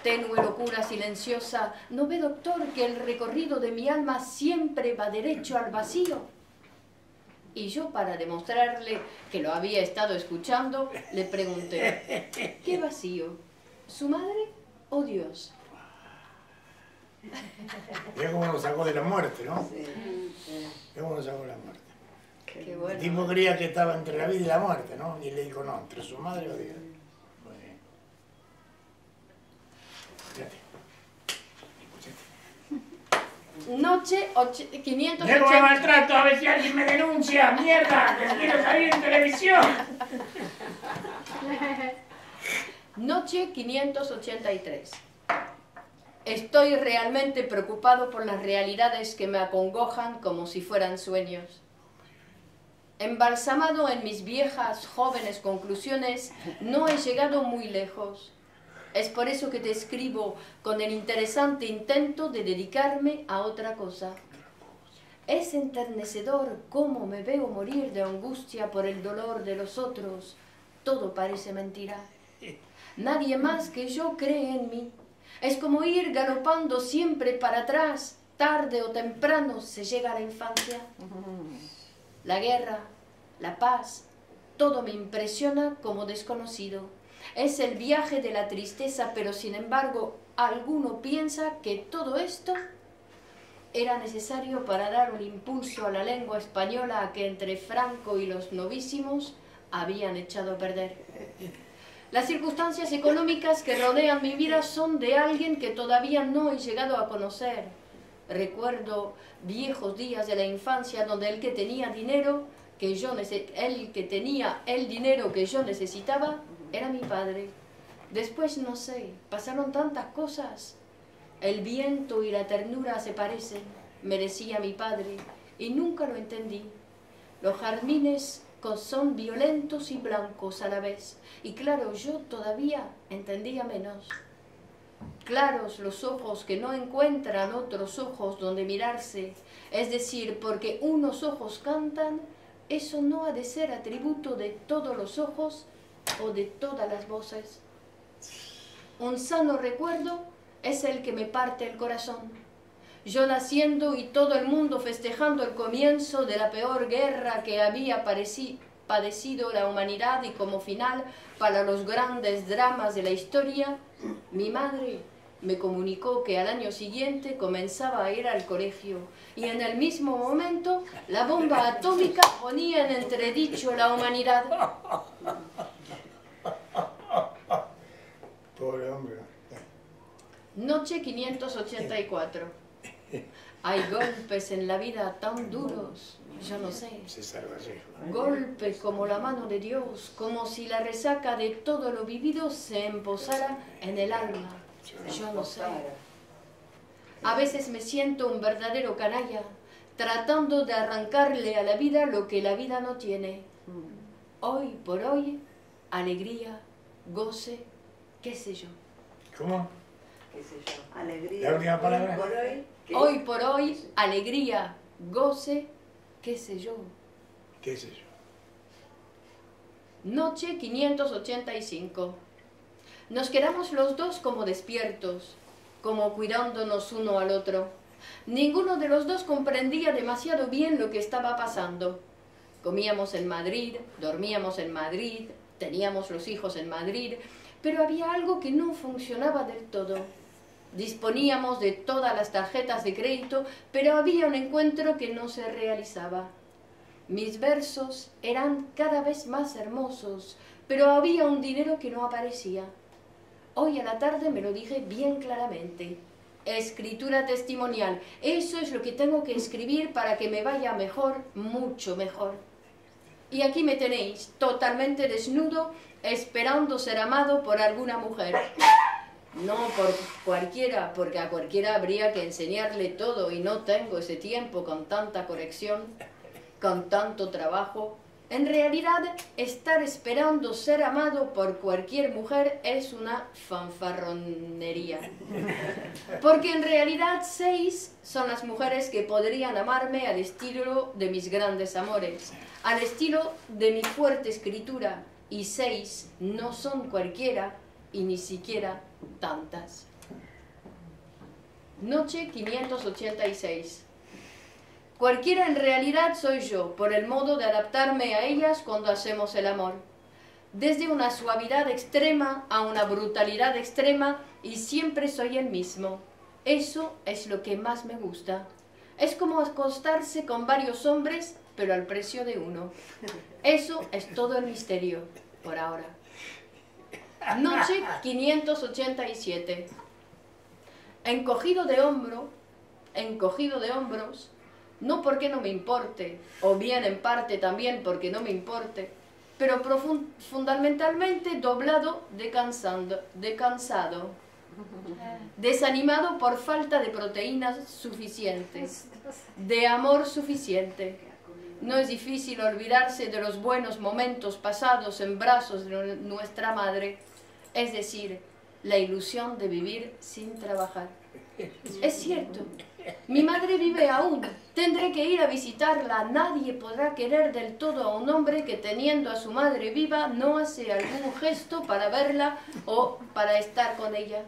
tenue locura silenciosa, ¿no ve doctor que el recorrido de mi alma siempre va derecho al vacío? Y yo, para demostrarle que lo había estado escuchando, le pregunté, ¿qué vacío? ¿Su madre o Dios? Mira cómo lo sacó de la muerte, ¿no? Sí. sí. Mira cómo lo sacó de la muerte. Qué El bueno. tipo creía que estaba entre la vida y la muerte, ¿no? Y le dijo, no, entre su madre y la vida. Muy bien. Fíjate. Noche och- Llego de 580. maltrato, a ver si alguien me denuncia, mierda, que quiero salir en televisión. Noche 583. Estoy realmente preocupado por las realidades que me acongojan como si fueran sueños. Embalsamado en mis viejas, jóvenes conclusiones, no he llegado muy lejos. Es por eso que te escribo con el interesante intento de dedicarme a otra cosa. Es enternecedor cómo me veo morir de angustia por el dolor de los otros. Todo parece mentira. Nadie más que yo cree en mí. Es como ir galopando siempre para atrás. Tarde o temprano se llega a la infancia. La guerra, la paz, todo me impresiona como desconocido. Es el viaje de la tristeza, pero sin embargo, alguno piensa que todo esto era necesario para dar un impulso a la lengua española que entre Franco y los novísimos habían echado a perder. Las circunstancias económicas que rodean mi vida son de alguien que todavía no he llegado a conocer. Recuerdo viejos días de la infancia donde el que tenía dinero que yo el que tenía el dinero que yo necesitaba era mi padre. Después no sé, pasaron tantas cosas. El viento y la ternura se parecen, me decía mi padre, y nunca lo entendí. Los jardines son violentos y blancos a la vez, y claro, yo todavía entendía menos. Claros los ojos que no encuentran otros ojos donde mirarse, es decir, porque unos ojos cantan, eso no ha de ser atributo de todos los ojos o de todas las voces. Un sano recuerdo es el que me parte el corazón. Yo naciendo y todo el mundo festejando el comienzo de la peor guerra que había padecido la humanidad y como final para los grandes dramas de la historia, mi madre me comunicó que al año siguiente comenzaba a ir al colegio y en el mismo momento la bomba atómica ponía en entredicho la humanidad. Pobre hombre. Noche 584. [LAUGHS] Hay golpes en la vida tan duros, yo no sé. Golpes como la mano de Dios, como si la resaca de todo lo vivido se emposara en el alma. Yo no sé. A veces me siento un verdadero canalla, tratando de arrancarle a la vida lo que la vida no tiene. Hoy por hoy, alegría, goce, qué sé yo. ¿Cómo? qué sé yo, alegría. La última palabra. Por hoy, ¿qué? Hoy por hoy, alegría, goce, qué sé yo. ¿Qué sé yo? Noche 585. Nos quedamos los dos como despiertos, como cuidándonos uno al otro. Ninguno de los dos comprendía demasiado bien lo que estaba pasando. Comíamos en Madrid, dormíamos en Madrid, teníamos los hijos en Madrid, pero había algo que no funcionaba del todo. Disponíamos de todas las tarjetas de crédito, pero había un encuentro que no se realizaba. Mis versos eran cada vez más hermosos, pero había un dinero que no aparecía. Hoy a la tarde me lo dije bien claramente. Escritura testimonial. Eso es lo que tengo que escribir para que me vaya mejor, mucho mejor. Y aquí me tenéis, totalmente desnudo, esperando ser amado por alguna mujer. No por cualquiera, porque a cualquiera habría que enseñarle todo y no tengo ese tiempo con tanta corrección, con tanto trabajo. En realidad, estar esperando ser amado por cualquier mujer es una fanfarronería. Porque en realidad seis son las mujeres que podrían amarme al estilo de mis grandes amores, al estilo de mi fuerte escritura, y seis no son cualquiera y ni siquiera tantas. Noche 586. Cualquiera en realidad soy yo, por el modo de adaptarme a ellas cuando hacemos el amor. Desde una suavidad extrema a una brutalidad extrema y siempre soy el mismo. Eso es lo que más me gusta. Es como acostarse con varios hombres, pero al precio de uno. Eso es todo el misterio, por ahora. Noche 587. Encogido de hombro, encogido de hombros, no porque no me importe, o bien en parte también porque no me importe, pero fundamentalmente doblado de, cansando, de cansado, desanimado por falta de proteínas suficientes, de amor suficiente. No es difícil olvidarse de los buenos momentos pasados en brazos de nuestra madre, es decir, la ilusión de vivir sin trabajar. Es cierto, mi madre vive aún. Tendré que ir a visitarla. Nadie podrá querer del todo a un hombre que teniendo a su madre viva no hace algún gesto para verla o para estar con ella.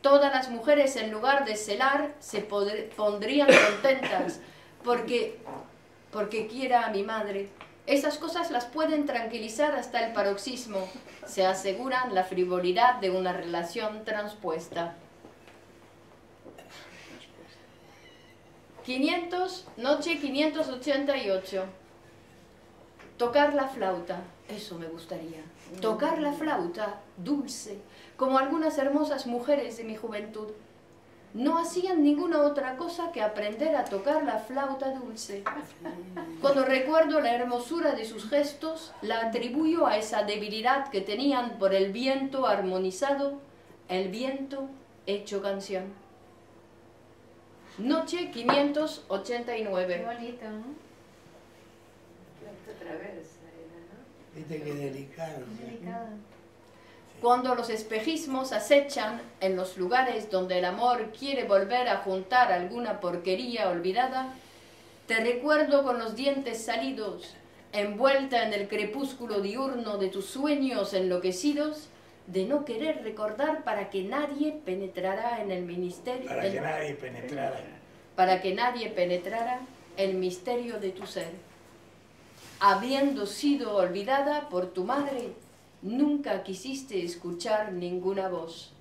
Todas las mujeres en lugar de celar se pondrían contentas porque porque quiera a mi madre. Esas cosas las pueden tranquilizar hasta el paroxismo. Se aseguran la frivolidad de una relación transpuesta. 500, noche 588. Tocar la flauta, eso me gustaría. Tocar la flauta, dulce, como algunas hermosas mujeres de mi juventud. No hacían ninguna otra cosa que aprender a tocar la flauta dulce. Cuando recuerdo la hermosura de sus gestos, la atribuyo a esa debilidad que tenían por el viento armonizado, el viento hecho canción. Noche Qué 589. bonito, ¿no? Viste qué delicado. ¿sí? Delicado. Cuando los espejismos acechan en los lugares donde el amor quiere volver a juntar alguna porquería olvidada, te recuerdo con los dientes salidos, envuelta en el crepúsculo diurno de tus sueños enloquecidos, de no querer recordar para que nadie penetrará en el ministerio, Para que el- nadie penetrara. para que nadie penetrara el misterio de tu ser. Habiendo sido olvidada por tu madre, nunca quisiste escuchar ninguna voz.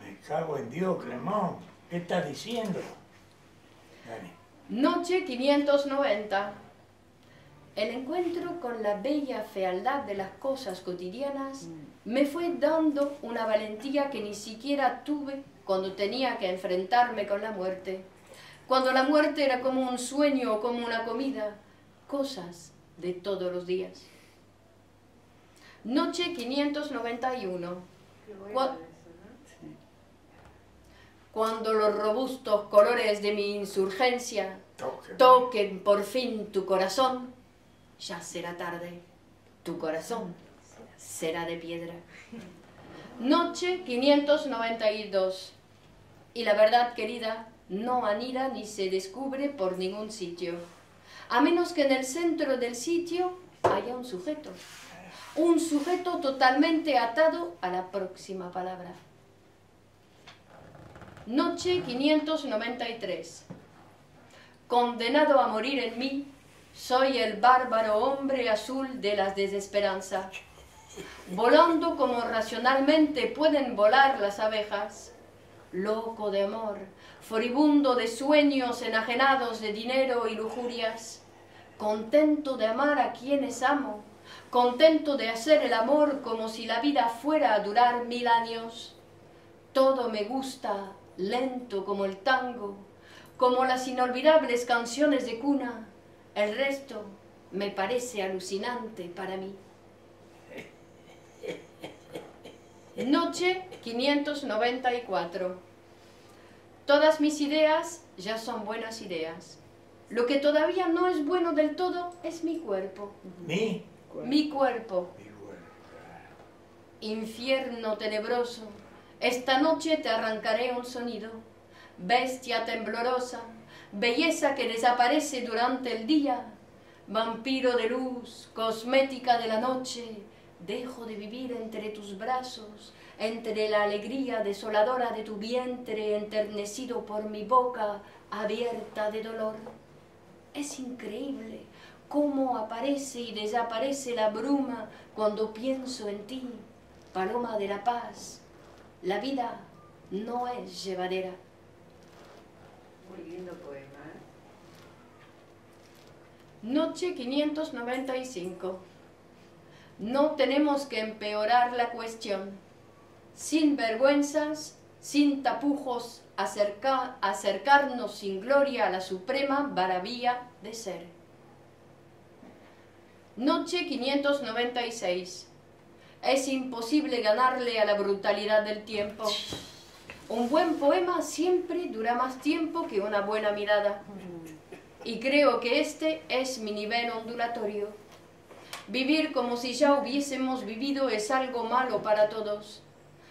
Me cago en Dios, Clemón. ¿Qué estás diciendo? Noche 590. El encuentro con la bella fealdad de las cosas cotidianas me fue dando una valentía que ni siquiera tuve cuando tenía que enfrentarme con la muerte. Cuando la muerte era como un sueño o como una comida, cosas de todos los días. Noche 591. Qué bueno Gua- eso, ¿no? Cuando los robustos colores de mi insurgencia Toque. toquen por fin tu corazón, ya será tarde. Tu corazón será de piedra. Noche 592. Y la verdad, querida, no anida ni se descubre por ningún sitio. A menos que en el centro del sitio haya un sujeto. Un sujeto totalmente atado a la próxima palabra. Noche 593. Condenado a morir en mí, soy el bárbaro hombre azul de la desesperanza. Volando como racionalmente pueden volar las abejas, loco de amor, furibundo de sueños enajenados de dinero y lujurias, contento de amar a quienes amo, contento de hacer el amor como si la vida fuera a durar mil años. Todo me gusta, lento como el tango, como las inolvidables canciones de cuna. El resto me parece alucinante para mí. Noche 594. Todas mis ideas ya son buenas ideas. Lo que todavía no es bueno del todo es mi cuerpo. Mi. Mi cuerpo. Mi. Infierno tenebroso, esta noche te arrancaré un sonido. Bestia temblorosa, belleza que desaparece durante el día, vampiro de luz, cosmética de la noche, dejo de vivir entre tus brazos, entre la alegría desoladora de tu vientre enternecido por mi boca abierta de dolor. Es increíble cómo aparece y desaparece la bruma cuando pienso en ti, paloma de la paz. La vida no es llevadera. Muy lindo poema, ¿eh? Noche 595. No tenemos que empeorar la cuestión. Sin vergüenzas, sin tapujos, acerca- acercarnos sin gloria a la suprema maravilla de ser. Noche 596. Es imposible ganarle a la brutalidad del tiempo. Un buen poema siempre dura más tiempo que una buena mirada. Y creo que este es mi nivel ondulatorio. Vivir como si ya hubiésemos vivido es algo malo para todos.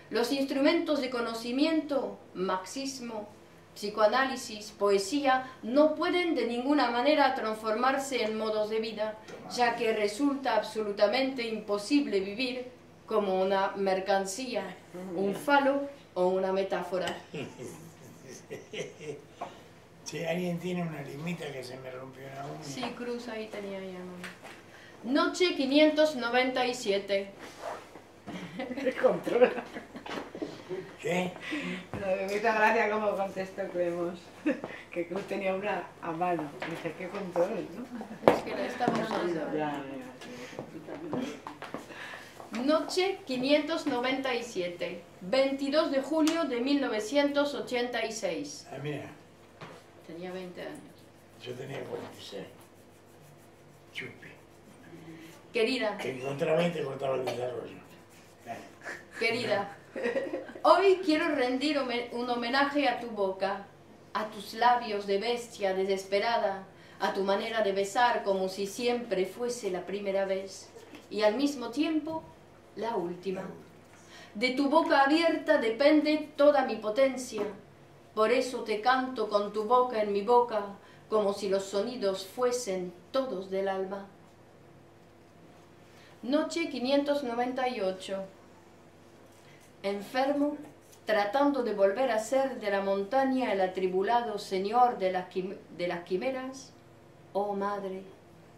Los instrumentos de conocimiento, marxismo, psicoanálisis, poesía, no pueden de ninguna manera transformarse en modos de vida, ya que resulta absolutamente imposible vivir como una mercancía, un falo o una metáfora. [LAUGHS] Si alguien tiene una limita que se me rompió una uña. Sí, Cruz, ahí tenía ya. Noche 597. [LAUGHS] Controla. ¿Qué? No, me hizo gracia cómo contestó Creemos. [LAUGHS] Que Cruz tenía una a mano. Dice, ¿qué control, no? Es que la estamos usando. Ya, ya, sí. Noche 597. 22 de julio de 1986. Ah, mira, Tenía 20 años. yo tenía 46. Chupi. Querida, Que encontraba 20 cortaba el desarrollo. Querida, hoy quiero rendir un homenaje a tu boca, a tus labios de bestia desesperada, a tu manera de besar como si siempre fuese la primera vez y al mismo tiempo la última. De tu boca abierta depende toda mi potencia, por eso te canto con tu boca en mi boca, como si los sonidos fuesen todos del alma. Noche 598. Enfermo, tratando de volver a ser de la montaña el atribulado señor de las, de las quimeras. Oh madre,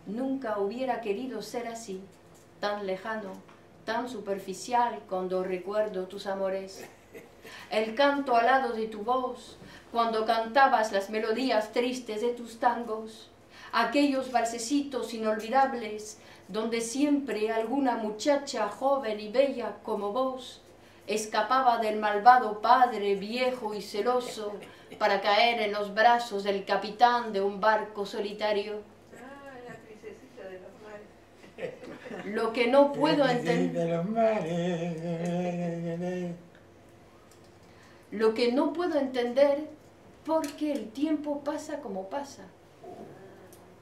nunca hubiera querido ser así, tan lejano, tan superficial cuando recuerdo tus amores. El canto alado de tu voz, cuando cantabas las melodías tristes de tus tangos, aquellos valsecitos inolvidables donde siempre alguna muchacha joven y bella como vos escapaba del malvado padre viejo y celoso para caer en los brazos del capitán de un barco solitario. Ah, la princesita de los mares. Lo que no puedo De entender, lo que no puedo entender, porque el tiempo pasa como pasa.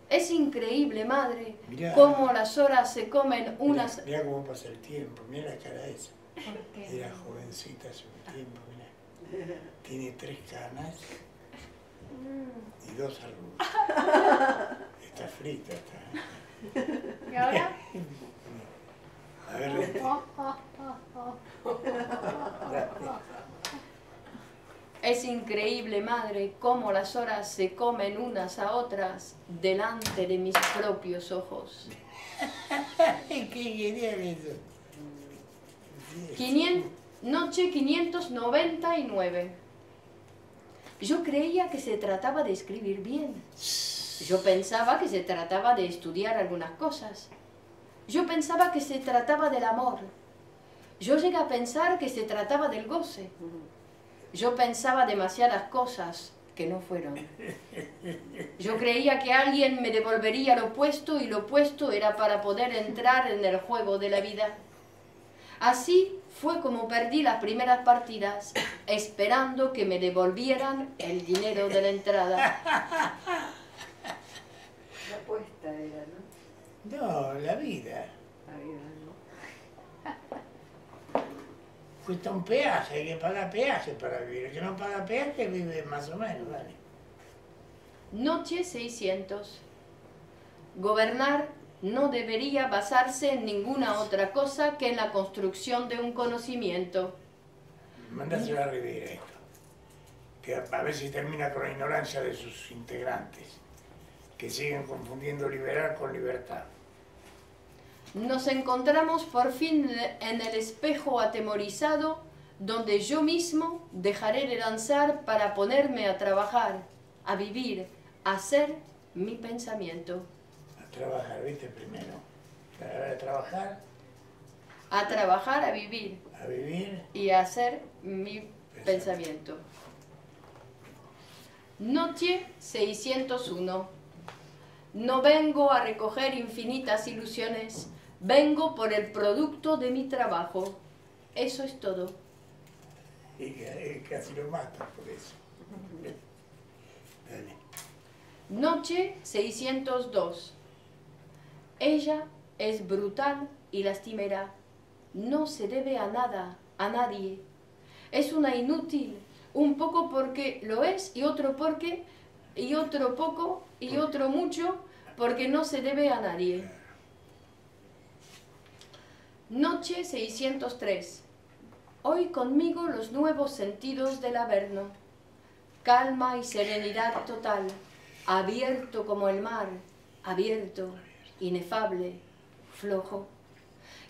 Es increíble, madre, Mirá. cómo las horas se comen unas Mira cómo pasa el tiempo, mira la cara esa. Era jovencita hace un tiempo, mira. [LAUGHS] Tiene tres canas y dos arrugas. [LAUGHS] Está frita, está. ¿Y ahora? A ver, vete. [LAUGHS] Es increíble, madre, cómo las horas se comen unas a otras delante de mis propios ojos. ¿Qué quería eso? Noche 599. Yo creía que se trataba de escribir bien. Yo pensaba que se trataba de estudiar algunas cosas. Yo pensaba que se trataba del amor. Yo llegué a pensar que se trataba del goce. Yo pensaba demasiadas cosas que no fueron. Yo creía que alguien me devolvería lo opuesto y lo opuesto era para poder entrar en el juego de la vida. Así fue como perdí las primeras partidas, esperando que me devolvieran el dinero de la entrada. La apuesta era, ¿no? No, la vida. La vida, ¿no? Cuesta un peaje, hay que pagar peaje para vivir. El que no paga peaje vive más o menos, ¿vale? Noche 600. Gobernar no debería basarse en ninguna otra cosa que en la construcción de un conocimiento. Mándaselo a Rivera esto. Que a si termina con la ignorancia de sus integrantes, que siguen confundiendo liberar con libertad. Nos encontramos por fin en el espejo atemorizado donde yo mismo dejaré de danzar para ponerme a trabajar, a vivir, a hacer mi pensamiento. Trabajar, viste, primero. A la hora de trabajar, A trabajar, a vivir a vivir. y a hacer mi pensamiento. Noche 601. No vengo a recoger infinitas ilusiones, vengo por el producto de mi trabajo. Eso es todo. Y que- casi lo matan por eso. Dale. Noche 602. Ella es brutal y lastimera. No se debe a nada, a nadie. Es una inútil, un poco porque lo es y otro porque, y otro poco y otro mucho porque no se debe a nadie. Noche 603. Hoy conmigo los nuevos sentidos del Averno. Calma y serenidad total, abierto como el mar, abierto, inefable, flojo.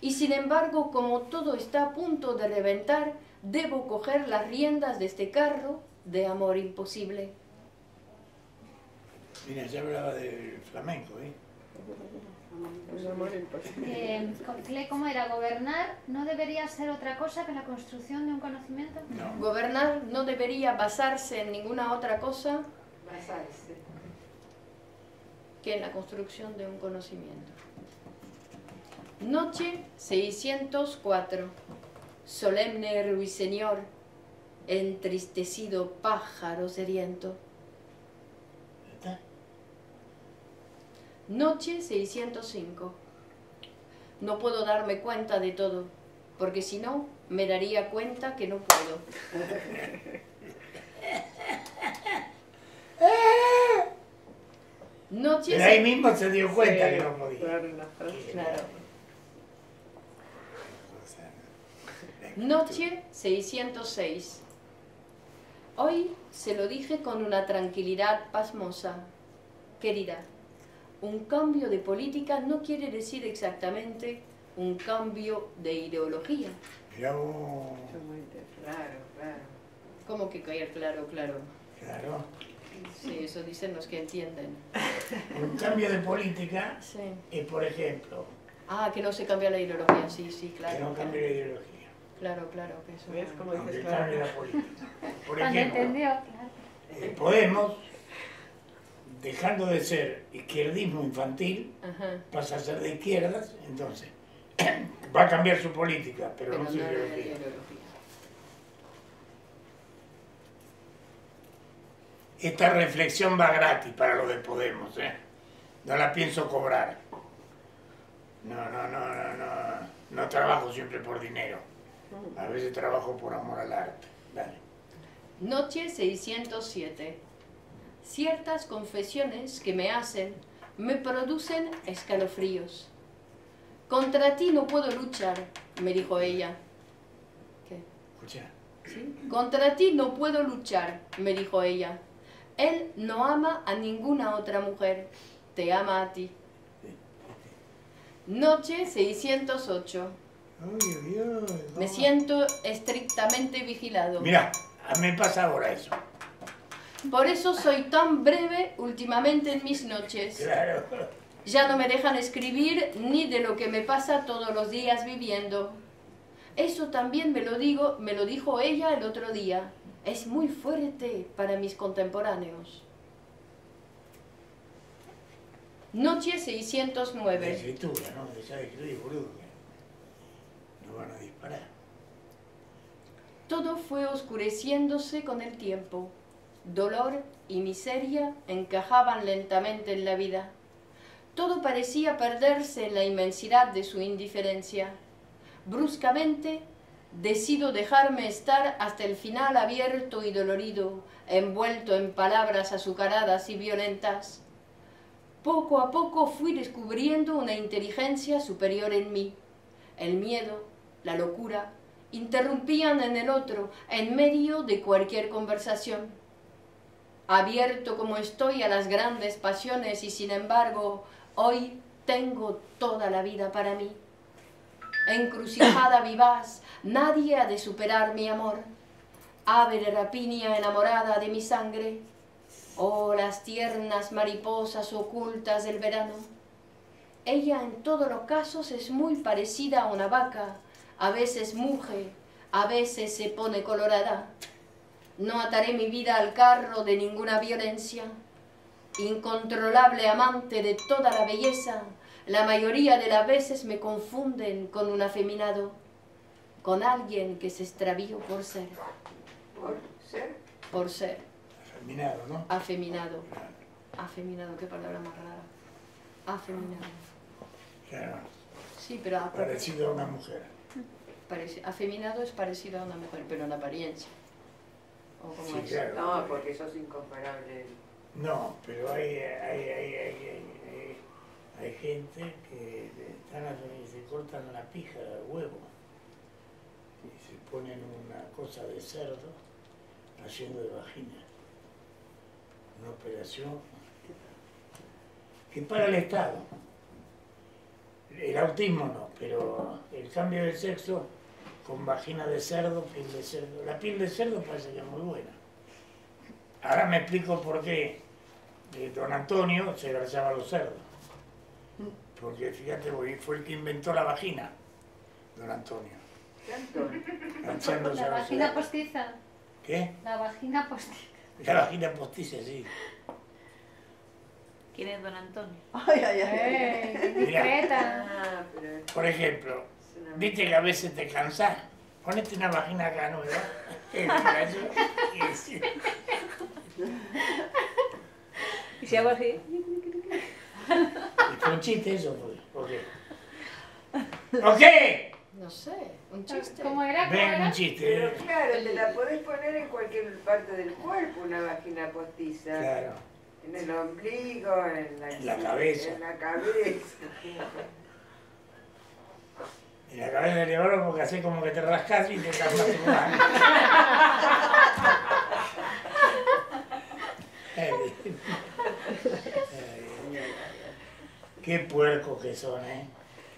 Y sin embargo, como todo está a punto de reventar, debo coger las riendas de este carro de amor imposible. Mira, ya hablaba del flamenco, ¿eh? Imposible. Eh, Cle- ¿Cómo era? ¿Gobernar no debería ser otra cosa que la construcción de un conocimiento? No. Gobernar no debería basarse en ninguna otra cosa Basarse. Que en la construcción de un conocimiento. Noche 604. Solemne ruiseñor, entristecido pájaro sediento. ¿Está? Noche 605. No puedo darme cuenta de todo, porque si no, me daría cuenta que no puedo. [LAUGHS] Noche Pero ahí mismo se dio cuenta Sí, que no podía. Claro. Claro. Noche 606. Hoy se lo dije con una tranquilidad pasmosa. Querida, un cambio de política no quiere decir exactamente un cambio de ideología. Claro, claro. ¿Cómo que caer claro, claro? claro. Sí, eso dicen los que entienden. Un cambio de política Sí. es, por ejemplo, Ah, que no se cambia la ideología, sí, sí, que claro. no cambie la ideología, Claro, claro, que eso. ¿Ves cómo aunque dices cambie claro? la política. [LAUGHS] Por ejemplo, entendió, claro. eh, Podemos, dejando de ser izquierdismo infantil, Ajá. pasa a ser de izquierdas, entonces [COUGHS] va a cambiar su política, pero, Pero no no su la ideología. ideología. Esta reflexión va gratis para los de Podemos, ¿eh? No la pienso cobrar. No, no, no, no, no. No trabajo siempre por dinero. A veces trabajo por amor al arte. Dale. Noche 607. Ciertas confesiones que me hacen me producen escalofríos. Contra ti no puedo luchar, me dijo ella. ¿Qué? Escucha. ¿Sí? Contra ti no puedo luchar, me dijo ella. Él no ama a ninguna otra mujer, te ama a ti. Noche 608. Uy, uy, uy, Me siento estrictamente vigilado. Mira, a mí me pasa ahora eso. Por eso soy tan breve últimamente en mis noches. Claro. Ya no me dejan escribir ni de lo que me pasa todos los días viviendo. Eso también me lo digo, me lo dijo ella el otro día. Es muy fuerte para mis contemporáneos. Noche De 609. escritura, ¿no? De boludo. que No van a disparar. Todo fue oscureciéndose con el tiempo. Dolor y miseria encajaban lentamente en la vida. Todo parecía perderse en la inmensidad de su indiferencia. Bruscamente, decido dejarme estar hasta el final abierto y dolorido, envuelto en palabras azucaradas y violentas. Poco a poco fui descubriendo una inteligencia superior en mí. El miedo, la locura, interrumpían en el otro, en medio de cualquier conversación. Abierto como estoy a las grandes pasiones y sin embargo, hoy tengo toda la vida para mí. Encrucijada vivaz, nadie ha de superar mi amor. Ave de rapiña enamorada de mi sangre, oh las tiernas mariposas ocultas del verano. Ella en todos los casos es muy parecida a una vaca, a veces muge, a veces se pone colorada. No ataré mi vida al carro de ninguna violencia. Incontrolable amante de toda la belleza, la mayoría de las veces me confunden con un afeminado, con alguien que se extravió por ser, Por ser. por ser Afeminado, ¿no? afeminado. Afeminado, qué palabra más rara. Afeminado. Claro, Sí, pero a- parecido a una mujer. parece- afeminado es parecido a una mujer, pero en apariencia. ¿O cómo Sí, es? claro. No, porque sos incomparable. No, pero hay, hay, hay, hay, hay, gente que se cortan la pija del huevo y se ponen una cosa de cerdo haciendo de vagina. Una operación que para el Estado. El autismo no, pero el cambio de sexo con vagina de cerdo, piel de cerdo. La piel de cerdo parece que es muy buena. Ahora me explico por qué eh, don Antonio se grasaba los cerdos. Porque fíjate, fue el que inventó la vagina, don Antonio. La vagina postiza. ¿Qué? La vagina postiza. La vagina postiza, sí. ¿Quién es don Antonio? Ay, ay, ay. ¡Eh! qué Mira. discreta! Ah, Por ejemplo, viste que a veces te cansás. Ponete una vagina acá nueva. [LAUGHS] ¿Y si hago así? Fue un chiste eso, ¿por qué? ¿O qué? No sé, un chiste. ¿Cómo era? ¿Cómo Ven, era? un chiste. Pero eh. claro, te la podés poner en cualquier parte del cuerpo, una vagina postiza. Claro. En el ombligo, en la, En la cabeza. En la cabeza. Y la cabeza de oro porque hace como que te rascas y te estás masturbando. [LAUGHS] Ay, Qué puercos que son, ¿eh?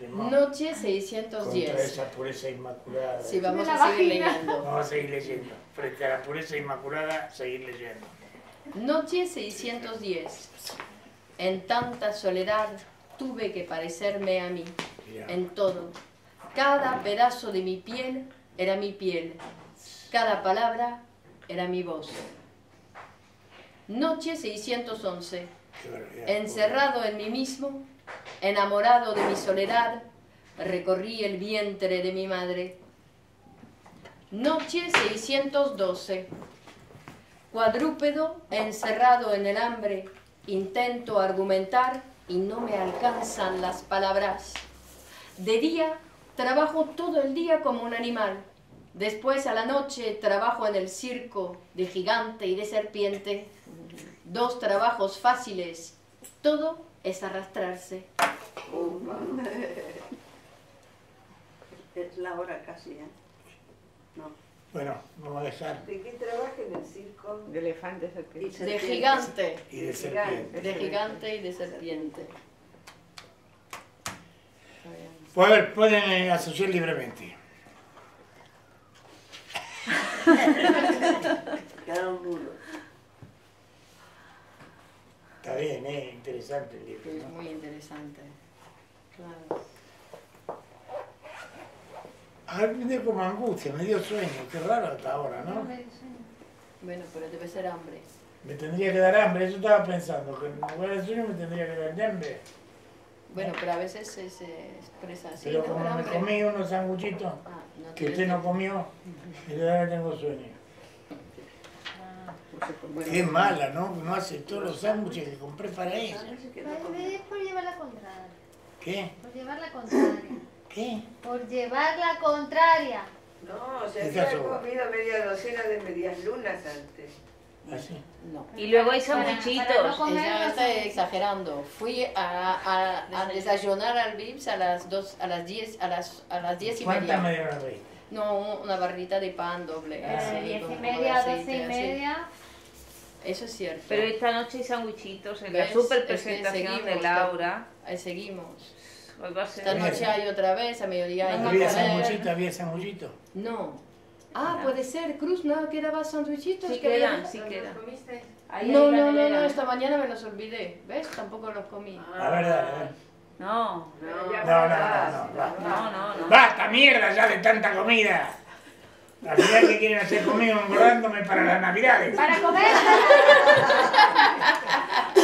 Noche Contra 610. esa pureza inmaculada. Sí, vamos a seguir vagina. leyendo. Vamos a seguir leyendo. Frente a la pureza inmaculada, seguir leyendo. Noche 610. En tanta soledad tuve que parecerme a mí, en todo. Cada pedazo de mi piel era mi piel. Cada palabra era mi voz. Noche 611. Qué barbaridad. Encerrado en mí mismo, enamorado de mi soledad, recorrí el vientre de mi madre. Noche 612. Cuadrúpedo, encerrado en el hambre, intento argumentar y no me alcanzan las palabras. De día, trabajo todo el día como un animal. Después a la noche trabajo en el circo de gigante y de serpiente. Dos trabajos fáciles. Todo es arrastrarse. [LAUGHS] Es la hora casi, ¿eh? No. Bueno, vamos a dejar. ¿De qué trabaja en el circo? De elefante serpiente. De gigante. Y de serpiente. De gigante y de serpiente. A ver, pueden eh, asociar libremente. [LAUGHS] Quedaron duros. Está bien, ¿eh? Interesante el libro, Es ¿no? muy interesante. Claro. A ver, me dio como angustia, me dio sueño. Qué raro hasta ahora, No ¿no? me dice. Bueno, pero debe ser hambre. Me tendría que dar hambre, eso estaba pensando, que en lugar de sueño me tendría que dar hambre. Bueno, pero a veces se, expresa así. Pero como me hambre. comí unos sanguchitos Ah, no que usted no comió, y ahora tengo sueño. Bueno, Qué mala, ¿no? No aceptó los sándwiches que compré para ella. Ve, por llevar la contraria. ¿Qué? Por llevar la contraria. ¿Qué? Por llevar la contraria. No, se ¿Qué había comido media docena de medias lunas antes. Así. No. Y luego hay sanguchitos. no Ella está exagerando. Fui a, a, a desayunar al Vips a las dos, a las 10, a las, a las 10 y ¿Cuántas me media. dieron a reír? No, una barrita de pan doble. Ah. así, Eh, diez con y media, aceite, doce y así. Eso es cierto. Pero esta noche hay sanguchitos en la ¿Ves? super Es que presentación de Laura. Ahí seguimos. Ser. Esta noche hay otra vez, a mediodía hay comer. sanguchito, había sanguchito. No. Ah, puede ser. Cruz, ¿no quedaba sandwichitos? Sí que quedan, sí quedan. Ahí No, la no, no, no, esta mañana me los olvidé. ¿Ves? Tampoco los comí. A ver, dale, a ver. No, No, no, no, no, va. no, no, no. ¡Basta mierda ya de tanta comida! La vida que quieren hacer conmigo engordándome para las navidades. Para comer. [LAUGHS]